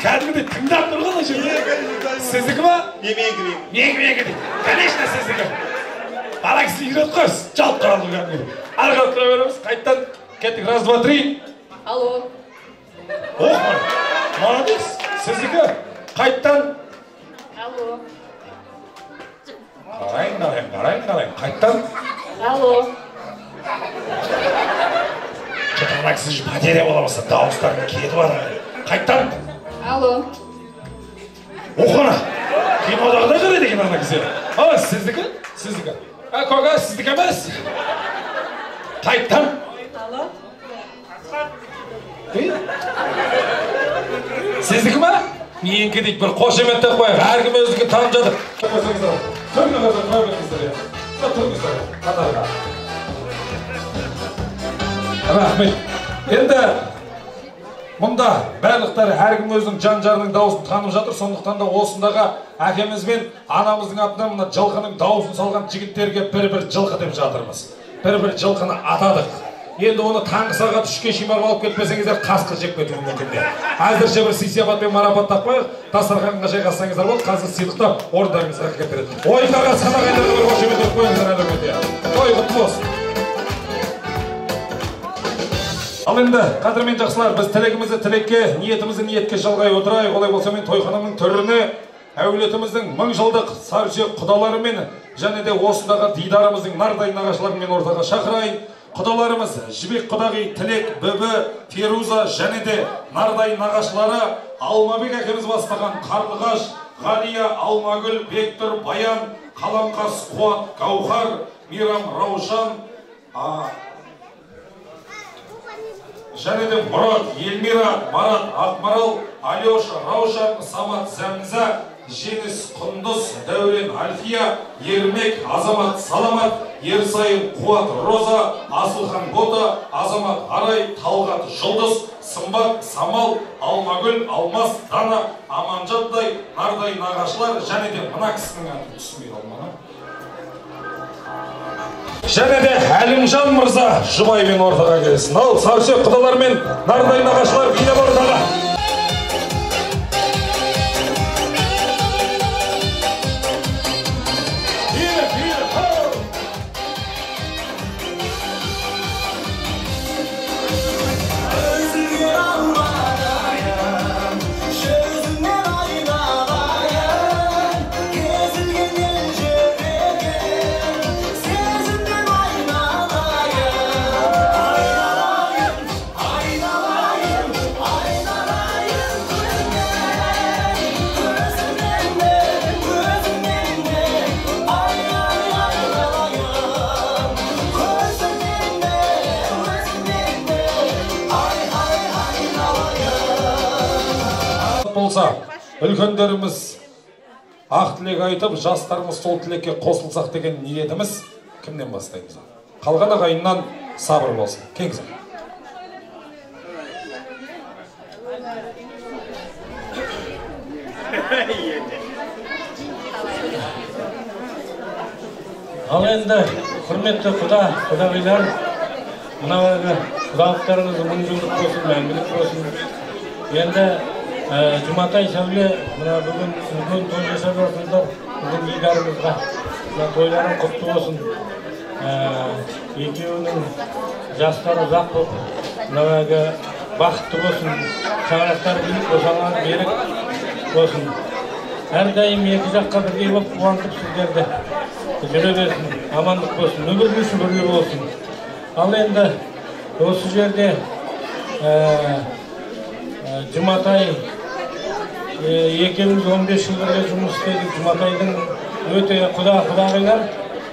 Кәдімгідей тыңдап тұр ғой жерде сіздікі ма? Менікі менікі менікі дейді? Конечно сіздікі. Ана кісі үйретіп қойыңыз жалт қалды кәдімгідей. Ары қарап тұра береміз қайтадан кеттік раз два три. Алло. ох молодец сіздікі. Қайтадан. Алло. қарайын қарайын қарайын қарайын қайтадан. Алло. ана кісі потеря бола бастады дауыстардың кетіп жатыр қайтадан. Алло. ох ана кинодағыдай қарайды екен ана кісі а сіздікі сіздікі а кога сіздікі емес қайтадан Алло. сіздікі ма менікі дейді бір қошеметтеп қояйық әркім өзінікі танып жатыр тұрыңыздар тұра беріңіздер тұрыңыздар қатарға рахмет енді мұнда барлықтары әркім өзінің жан жарының дауысын танып жатыр. Сондықтан да осындағы әкеміз бен анамыздың атынан мына жылқының дауысын салған жігіттерге бір бір жылқы деп жатырмыз. бір бір жылқыны атадық. Енді оны таңғы сағат үшке шейін барып алып кетпесеңіздер қасқыр жеп кетуі мүмкін де. Әзірше бір сый сияпатпен марапаттап қояйық. Дастарханға жайғассаңыздар болды қазір сыйлықтап орындарыңызға әкеліп береді ойындарға санағандарға бір қошемет беріп қойыңыздар әлеумет той құтты болсын ал енді қадірмен жақсылар біз тілегімізді тілекке ниетімізді ниетке жалғай отырайық. Олай болса мен тойхананың төріне әулетіміздің мың жылдық саржек құдаларымен және де осындағы дидарымыздың нардай нағашыларымен ортаға шақырайын. Құдаларымыз жібек құдағи тілек бүбі феруза және де нардай нағашылары алмабек әкеміз бастаған қарлығаш ғалия алмагүл бектұр баян қаламқас қуат гаухар мейрам раушан де мұрат елмира марат ақмарал алеша раушан самат зәмза жеңіс құндыз дәурен альфия ермек азамат саламат ерсайын қуат роза асылхан бота азамат арай талғат жұлдыз сымбат самал алмагүл алмас дана аманжаттай нардай нағашылар және де мына кісінің атын түсінбей қалмаған. Және де әлімжан мырза жұбаймен ортаға келсін. Ал сарсөк құдалар мен нардай нағашылар билеп ортаға болса үлкендеріміз ақ тілек айтып жастарымыз сол тілекке қосылсақ деген ниетіміз кімнен бастаймыз? Қалған ағайыннан сабыр болсын. Кеңзір ал енді құрметті құда құдағилар әлгі құдалықтарыңыз мың жылдық болсын мәңгілік болсын. Енді жұматай сәуле мына бүгін үлкен той жасап жатырсыздар бүгін мына тойларың құтты болсын екеуінің жастары ұзақ болып бақытты болсын шаңырақтары биік босанған берік болсын әрдайым екі жаққа бірдей болып қуантып сіздерді жүре берсін амандық болсын өмір күші бірге болсын ал енді осы жерде жұматай екеуміз 15 жыл бірге жұмыс істедік жұматайдың өте құда құдағилар.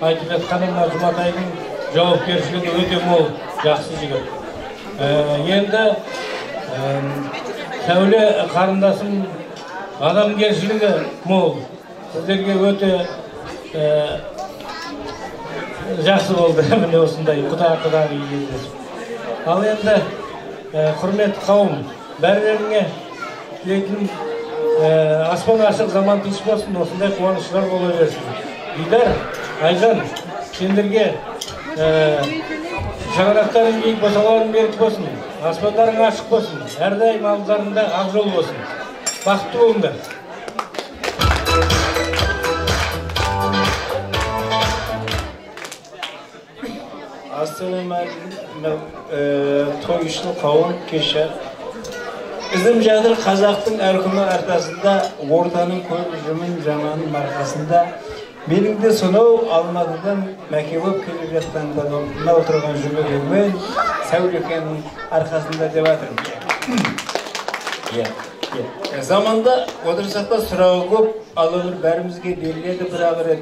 Айтып жатқаны мына жұматайдың жауапкершілігі өте мол жақсы жігіт. Енді сәуле қарындасым адамгершілігі мол. Сіздерге өте жақсы болды. Міне осындай құда құдағи ал енді құрметті қауым бәрілеріңе тілейтін ә, аспан ашық заман тыныш болсын осындай қуаныштар бола берсін. Дидар айжан сендерге ә, шаңырақтарың биік босағаларың берік болсын аспандарың ашық болсын әрдайым алдарыңда ақ жол болсын. Бақытты болыңдар. Ассалаумағалейкум үшін қауым кеше ізім жатыр қазақтың әркімі ортасында орданың көп жымын жаманын марқасында менің де сонау алматыдан мәке болып келіп жатқан мына отырған жұмекеңмен сәулекенің арқасында деп жатырмын иә иә заманда отырсақ та сұрағы көп ал өмір бәрімізге беріледі бірақ рет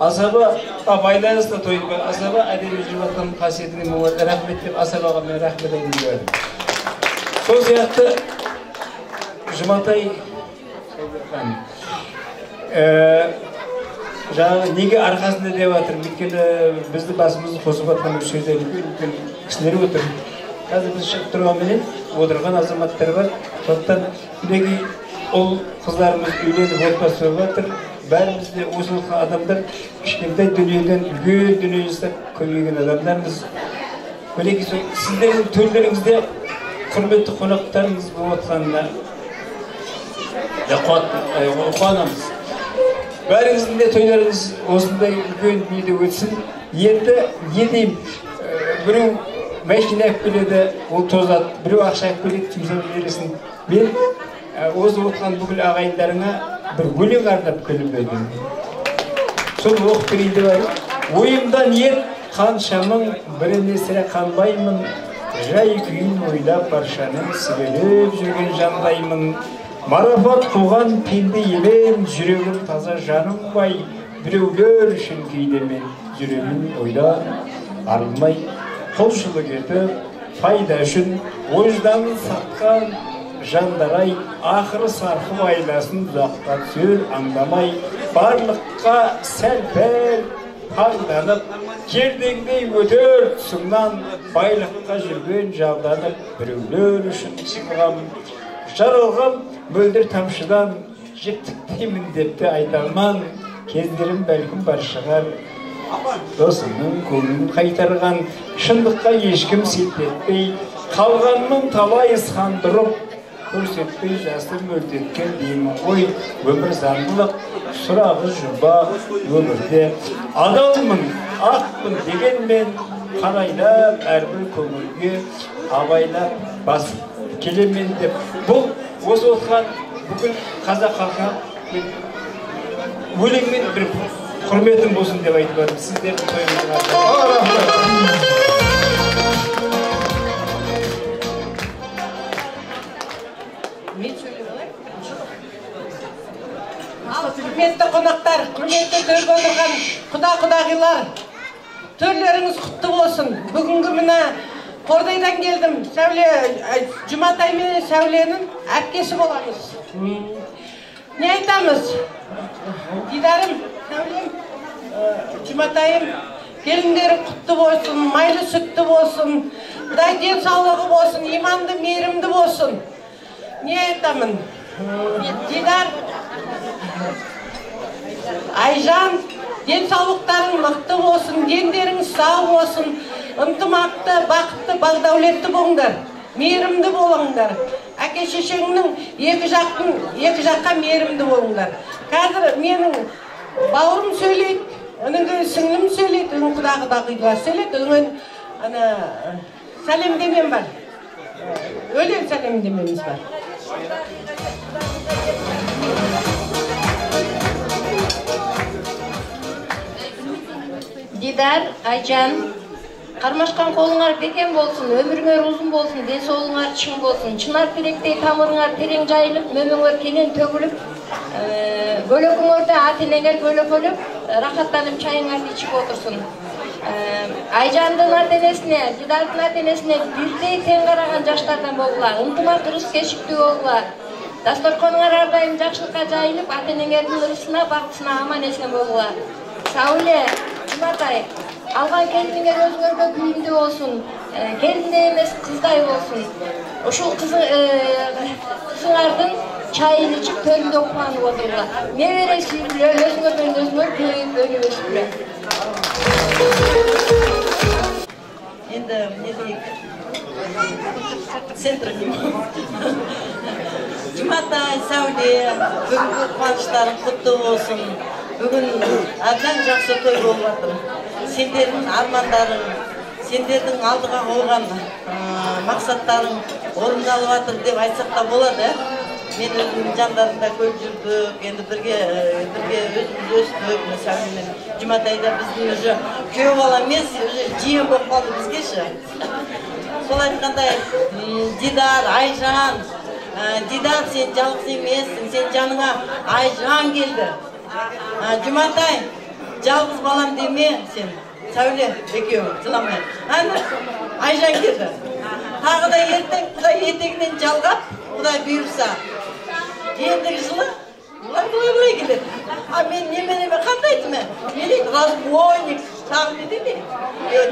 асаба байланысты тойға асаба әдемі жүріп жатқан қасиетіне мың рахмет деп асабаға мен рахмет айтайын деп едім сол сияқты жұматай жаңағы неге арқасында деп жатырмын өйткені бізді басымызды қосып жатқан осы жерде үлкен үлкен кісілер отыр қазір біз шығып тұрғанменен отырған азаматтар бар сондықтан мінекей ұл қыздарымыз үйленіп отбасы болып жатыр бәріміз де осы адамдар кішкентай дүниеден үлкен дүние жасап көбейген адамдармыз мінекей сол сіздердің тойларыңызда құрметті қонақтарыңыз болып жатқанына қуанамыз бәріңіздің де тойларыңыз осындай үлкен дүниеде өтсін енді не деймін біреу машина алып келеді ол тозады біреу ақша алып келеді жұмсап жібересің мен осы отырған бүкіл ағайындарыңа бір өлең арнап келіп едім соны оқып берейін деп ойымда ниет қаншамың біріне сірә қанбаймын жай күйін ойлап баршаның сібелеп жүрген жандаймын марафат қуған пенде елем жүрегім таза жаным бай. Біреулер үшін кейде мен жүремін ойдан арылмай. Құлшылық етіп пайда үшін ожданын сатқан жандарай. Ақыры сарқып айласын ұзаққа түсер аңдамай. Барлыққа сәл пәл таңданып кердеңдей өтер тұсыңнан байлыққа жүрген жалданып біреулер үшін сынғам жаралғам мөлдір тамшыдан жіптіктеймін деп те айта кездерім бәлкім бар шығар. Досымның көңілін қайтарған шындыққа ешкім селт етпей қалғанмын талай сандырып көрсетпей жасым мөлтеткен деймін ғой өмір заңдылық сұрағы жұмбақ өмірде адалмын ақпын дегенмен қарайлап әрбір көңілге абайлап басып келемен деп бұл осы отырған бүкіл қазақ халқына өлеңмен бір құрметім болсын деп айтып жатырмын. сіздердің тойыңызға мен сөйлеп құрметті қонақтар құрметті төрге отырған құда құдағилар төрлеріңіз құтты болсын. Бүгінгі мына қордайдан келдім сәуле жұматай мен сәуленің әпкесі боламыз. Не айтамыз? Дидарым сәулем жұматайым келіндері құтты болсын майлы сүтті болсын құдай денсаулығы болсын иманды мейірімді болсын. Не айтамын? Дидар айжан денсаулықтарың мықты болсын дендеріңіз сау болсын ынтымақты бақытты бағдәулетті болыңдар мейірімді болыңдар. Әке шешеңнің екі жақтың екі жаққа мейірімді болыңдар. Қазір менің бауырым сөйлейді кейін сіңлім сөйлейді өң құда құдағилар сөйлейді өңін ана сәлемдемем бар. Өлең сәлемдемеміз бар. Дидар айжан қармашқан қолыңар бекем болсын өміріңер ұзын болсын денсаулығыңар шың болсын шынар теректей тамырыңар терең жайылып мөмеңер кенен төгіліп ә, бөлөгүңөрдө ата энеңер бөлөкөлүп рахаттанып чайыңарды ичип отурсун Ә, айжандын ата энесине дидардын ата энесине бирдей тең караган жаштардан болгула ынтымак кечиктүү болгула дасторконуңар ар дайым жакшылыкка жайылып ата энеңердин ырысына бактысына аман эсен болгула сауле жұматай алған келиниңер өзүңөргө күйүндүү болсун Ә, келиндей эмес кыздай болсун ушул кызы кызыңардын чайын ичип төрүндө кубанып отурула небере сүйгүлө өзүңөрдөн өзүңөр күйүп өнүп өсүлө енді не дейік центр жұматай сәуле бүгінгі қуаныштарың құтты болсын бүгін әбден жақсы той болып жатыр сендердің армандарың сендердің алдыға қойған мақсаттарың орындалып жатыр деп айтсақ та болады. Ә? мен өзімнің жандарында көп жүрдік енді бірге бірге өзіміз өстік. Мына сәулемен жұматай да біздің уже күйеу бала емес уже жиен болып қалды бізге ше? Сол айтқандай дидар айжан дидар сен жалғыз емессің сен жаныңа айжан келді. Жұматай жалғыз балам деме сен сәуле екеуің жыламай ана айжан келді тағы да ертең құдай етегінен жалғап құдай бұйырса ендігі жылы бұлар былай былай келеді а мен немереме қандай айтымын не дейді разбойник тағы не дейді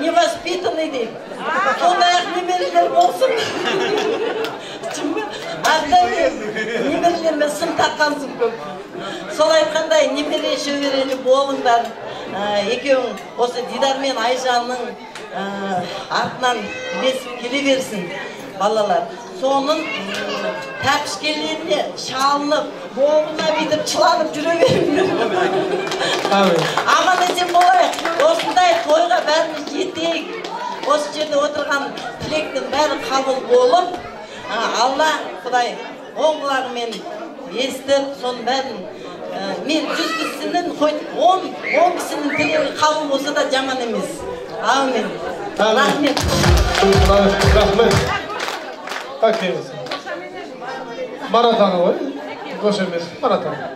невоспитанный дейді сондай ақ немерелер болсын немерелермен сын таққансың көп. Сол айтқандай немере шөберелі болыңдар Ә, екеуің осы дидар мен айжанның ә, артынан ілесіп келе берсін балалар. Соның тәпішкелеріне шалынып боғына бүйтіп чыланып жүре беріңдер аман есен болайық. Осындай тойға бәріміз жетейік. Осы жерде отырған тілектің бәрі қабыл болып алла құдай оң құлағымен естіп соның бәрін ә, мен жүз кісінің хоть он он кісінің тілегі қабыл болса да жаман емес әумин рахмет рахмет әкеңіз марат аға ғой гоша емес марат аға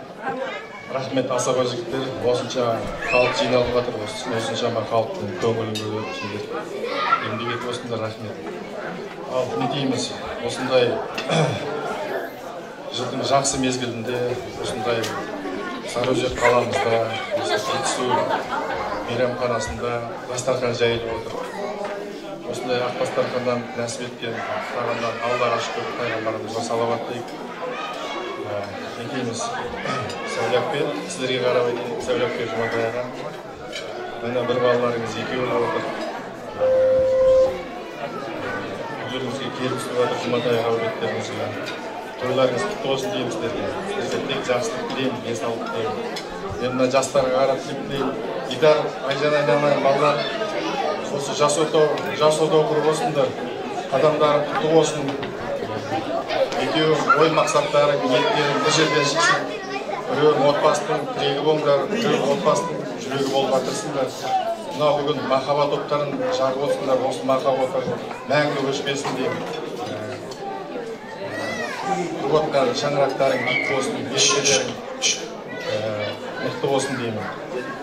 рахмет асаба жігіттер осынша халық жиналып жатыр осы- осыншама халықтың көңілін бөліп сендер еңбек етіп осындай рахмет ал дейміз осындай жылдың жақсы мезгілінде осындай сарыөзек қаламызда осы жетісу мейрамханасында дастархан жайылып отыр. Осындай ақ дастарханнан нәсіп еткен тағамнан аллаға шүкір пайғамбарымызға салауат дейік Ә, не дейміз сәуле сіздерге қарап айтайын сәуле әпке жұматай аға міне бір балаларыңыз екеуі отыр. Үйлеріңізге келіп түсіп жатыр жұматай аға әулеттеріңізге тойларыңыз құтты болсын деймін сіздерге сіздерге тек жақсылық тілеймін денсаулық тілеймін мен мына жастарға қарап тілеймін дидар айжан айналайын балалар осы жас отау жас отау құрып болсыңдар қадамдарың құтты болсын екеуі ой мақсаттары ниеттерің бір жерден шықсын біреуің отбасының тірегі болыңдар біреуің отбасының жүрегі болуға тырысыңдар мынау бүгін махаббат оттарын жағып отырсыңдар осы махаббат оты мәңгі өшпесін деймін тұрып отқан шаңырақтарың биік болсын еңселерің мықты болсын деймін.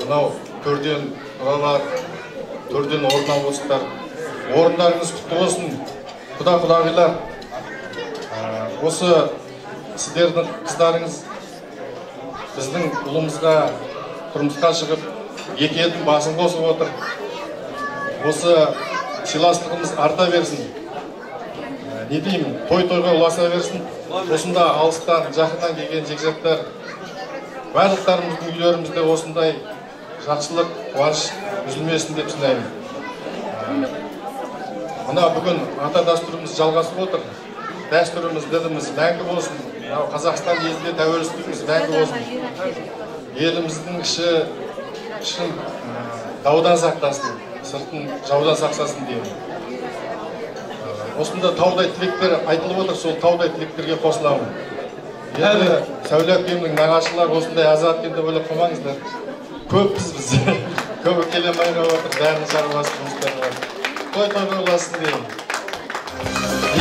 Мынау төрден құдалар төрден орын алып отырсыздар орындарыңыз құтты болсын құда құдағилар. Осы сіздердің қыздарыңыз біздің ұлымызға тұрмысқа шығып екі басын қосып отыр. Осы сыйластығымыз арта берсін. Ә, не деймін той тойға ұласа берсін. Осында алыстан жақыннан келген жекжаттар барлықтарымыздың үйлерімізде осындай жақсылық қуаныш үзілмесін деп сынаймын. Мына бүгін ата дәстүріміз жалғасып отыр. Дәстүріміз дініміз мәңгі болсын. Мынау қазақстан елінде тәуелсіздігіміз мәңгі болсын. Еліміздің іші ә, даудан сақтасын сыртын жаудан сақтасын деймін осында таудай тілектер айтылып отыр сол таудай тілектерге қосыламын енді сәуле әпкемнің нағашылары осындай азат екен деп ойлап қалмаңыздар көппіз біз көбі келе алмай қалып отыр бәрінің шаруасы жұмыстары бар той тойға ұласын деймін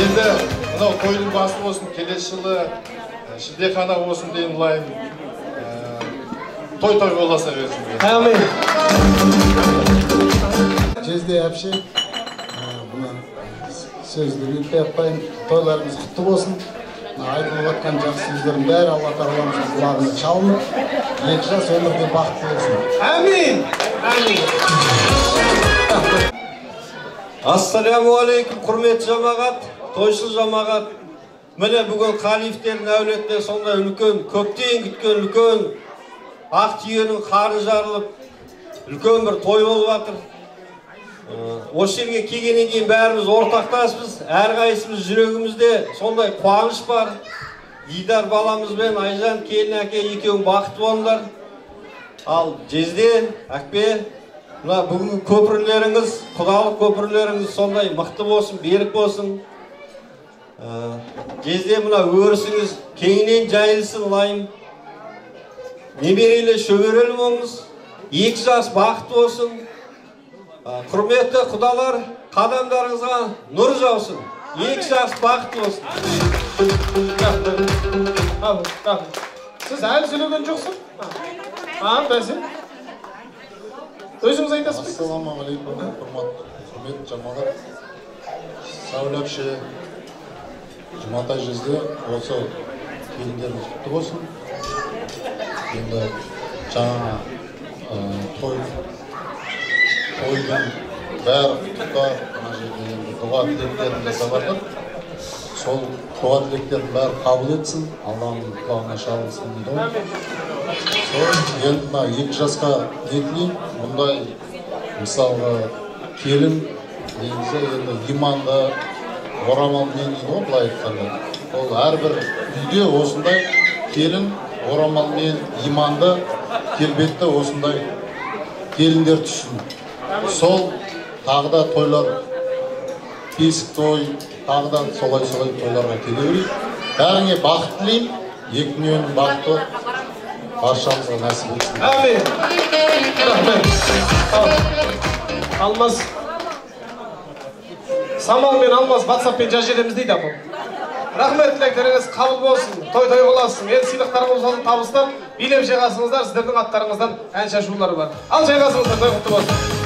енді мынау тойдың басы болсын келесі жылы шілдехана болсын деймін лайым той тойға ұласа берсін әумин жезде әпше мына сөзді үйтпей атпайын тойларыңыз құтты болсын мына айтылып жатқан жақсы сөздердің бәрі алла тағаламыздың құлағына шалынып екі жас өмірде бақытты болсын әмин әмин ассалаумағалейкум құрметті жамағат тойшыл жамағат міне бүгін халифтердің әулетінде сондай үлкен көптен күткен үлкен ақ түйенің қары жарылып үлкен бір той болып жатыр. Ә, осы жерге келгеннен кейін бәріміз ортақтаспыз. Әрқайсымыз жүрегімізде сондай қуаныш бар. Дидар баламыз бен айжан келін әке екеуің бақытты болыңдар. Ал жезде әкпе мына бүгінгі көпірлеріңіз құдалық көпірлеріңіз сондай мықты болсын берік болсын. Ә, жезде мына өрісіңіз кеңінен жайылсын лайым. Немерелі шөберелі болыңыз екі жас бақытты болсын. Ә, құрметті құдалар қадамдарыңызға нұр жаусын. Екі жас бақытты болсын. Сіз әлі сөйлеген жоқсың а бәсе? Өзіңіз айтасыз ба? Ассалаумағалейкум құрметті құрметті жамағат. Сәуле әпше жұматай жезде осы келіндеріңіз құтты болсын. Енді жаңа той тойдың бәрі құттықта мына жерде енді дұға тілектерін жасап жатыр сол дұға тілектердің бәрі қабыл етсін алланың құлағына шалынсын дейді ғой сол енді мына екі жасқа тілеймін мұндай мысалға келін негізі енді иманды орамалмен дейді ғой былай айтқанда ол әрбір үйде осындай келін орамалмен иманды келбетті осындай келіндер түссін сол тағы да тойлар бесік той тағы да солай солай тойларға келе берейік. Бәріңе бақыт тілеймін. Екі дүниенің бақыты баршамызға нәсіп етсін. Әмин рахмет алмас. Самал мен алмас ватсаппен жазып жібереміз дейді апам рахмет тілектеріңіз қабыл болсын той той боласың. Енді сыйлықтар болсын табыстап билеп жайғасыңыздар сіздердің аттарыңыздан ән шашулар бар. Ал жайғасыңыздар той құтты болсын.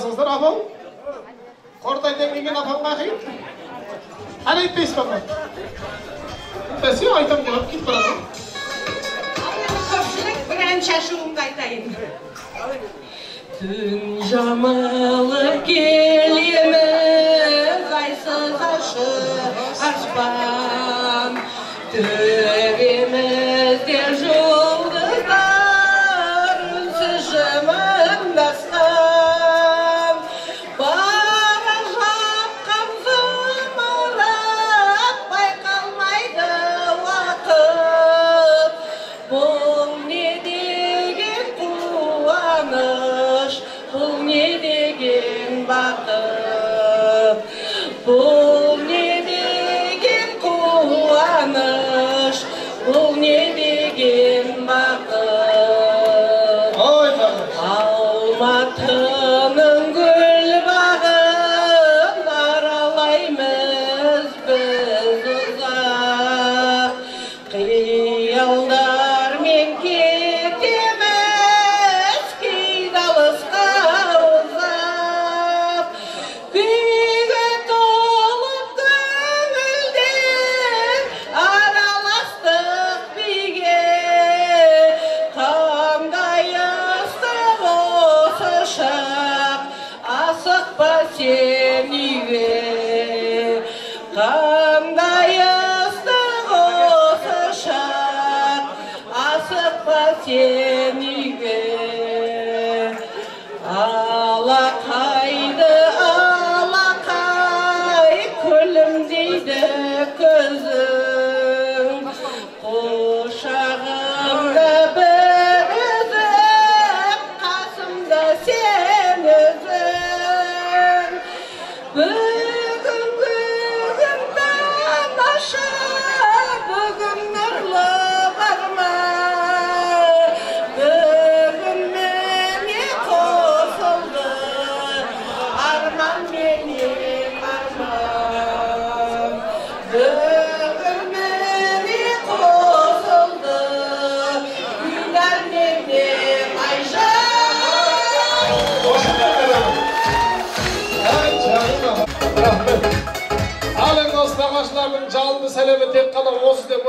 Жайғасыңыздар апам қордайдан келген апам қақиын әлі айтпайсыз ба бәсе айтамын деп алып кетіп барады көпшілік бір ән шашуымды айтайын. Түн жамылып келеміз айсыз ашық аспан төбемізде жұлдыздар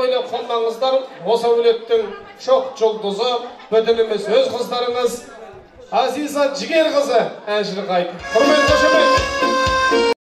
ойлап қоймаңыздар осы әулеттің шоқ жұлдызы бүтініміз өз қыздарыңыз. Азиза жігер қызы әншілік айтып құрмет қошемет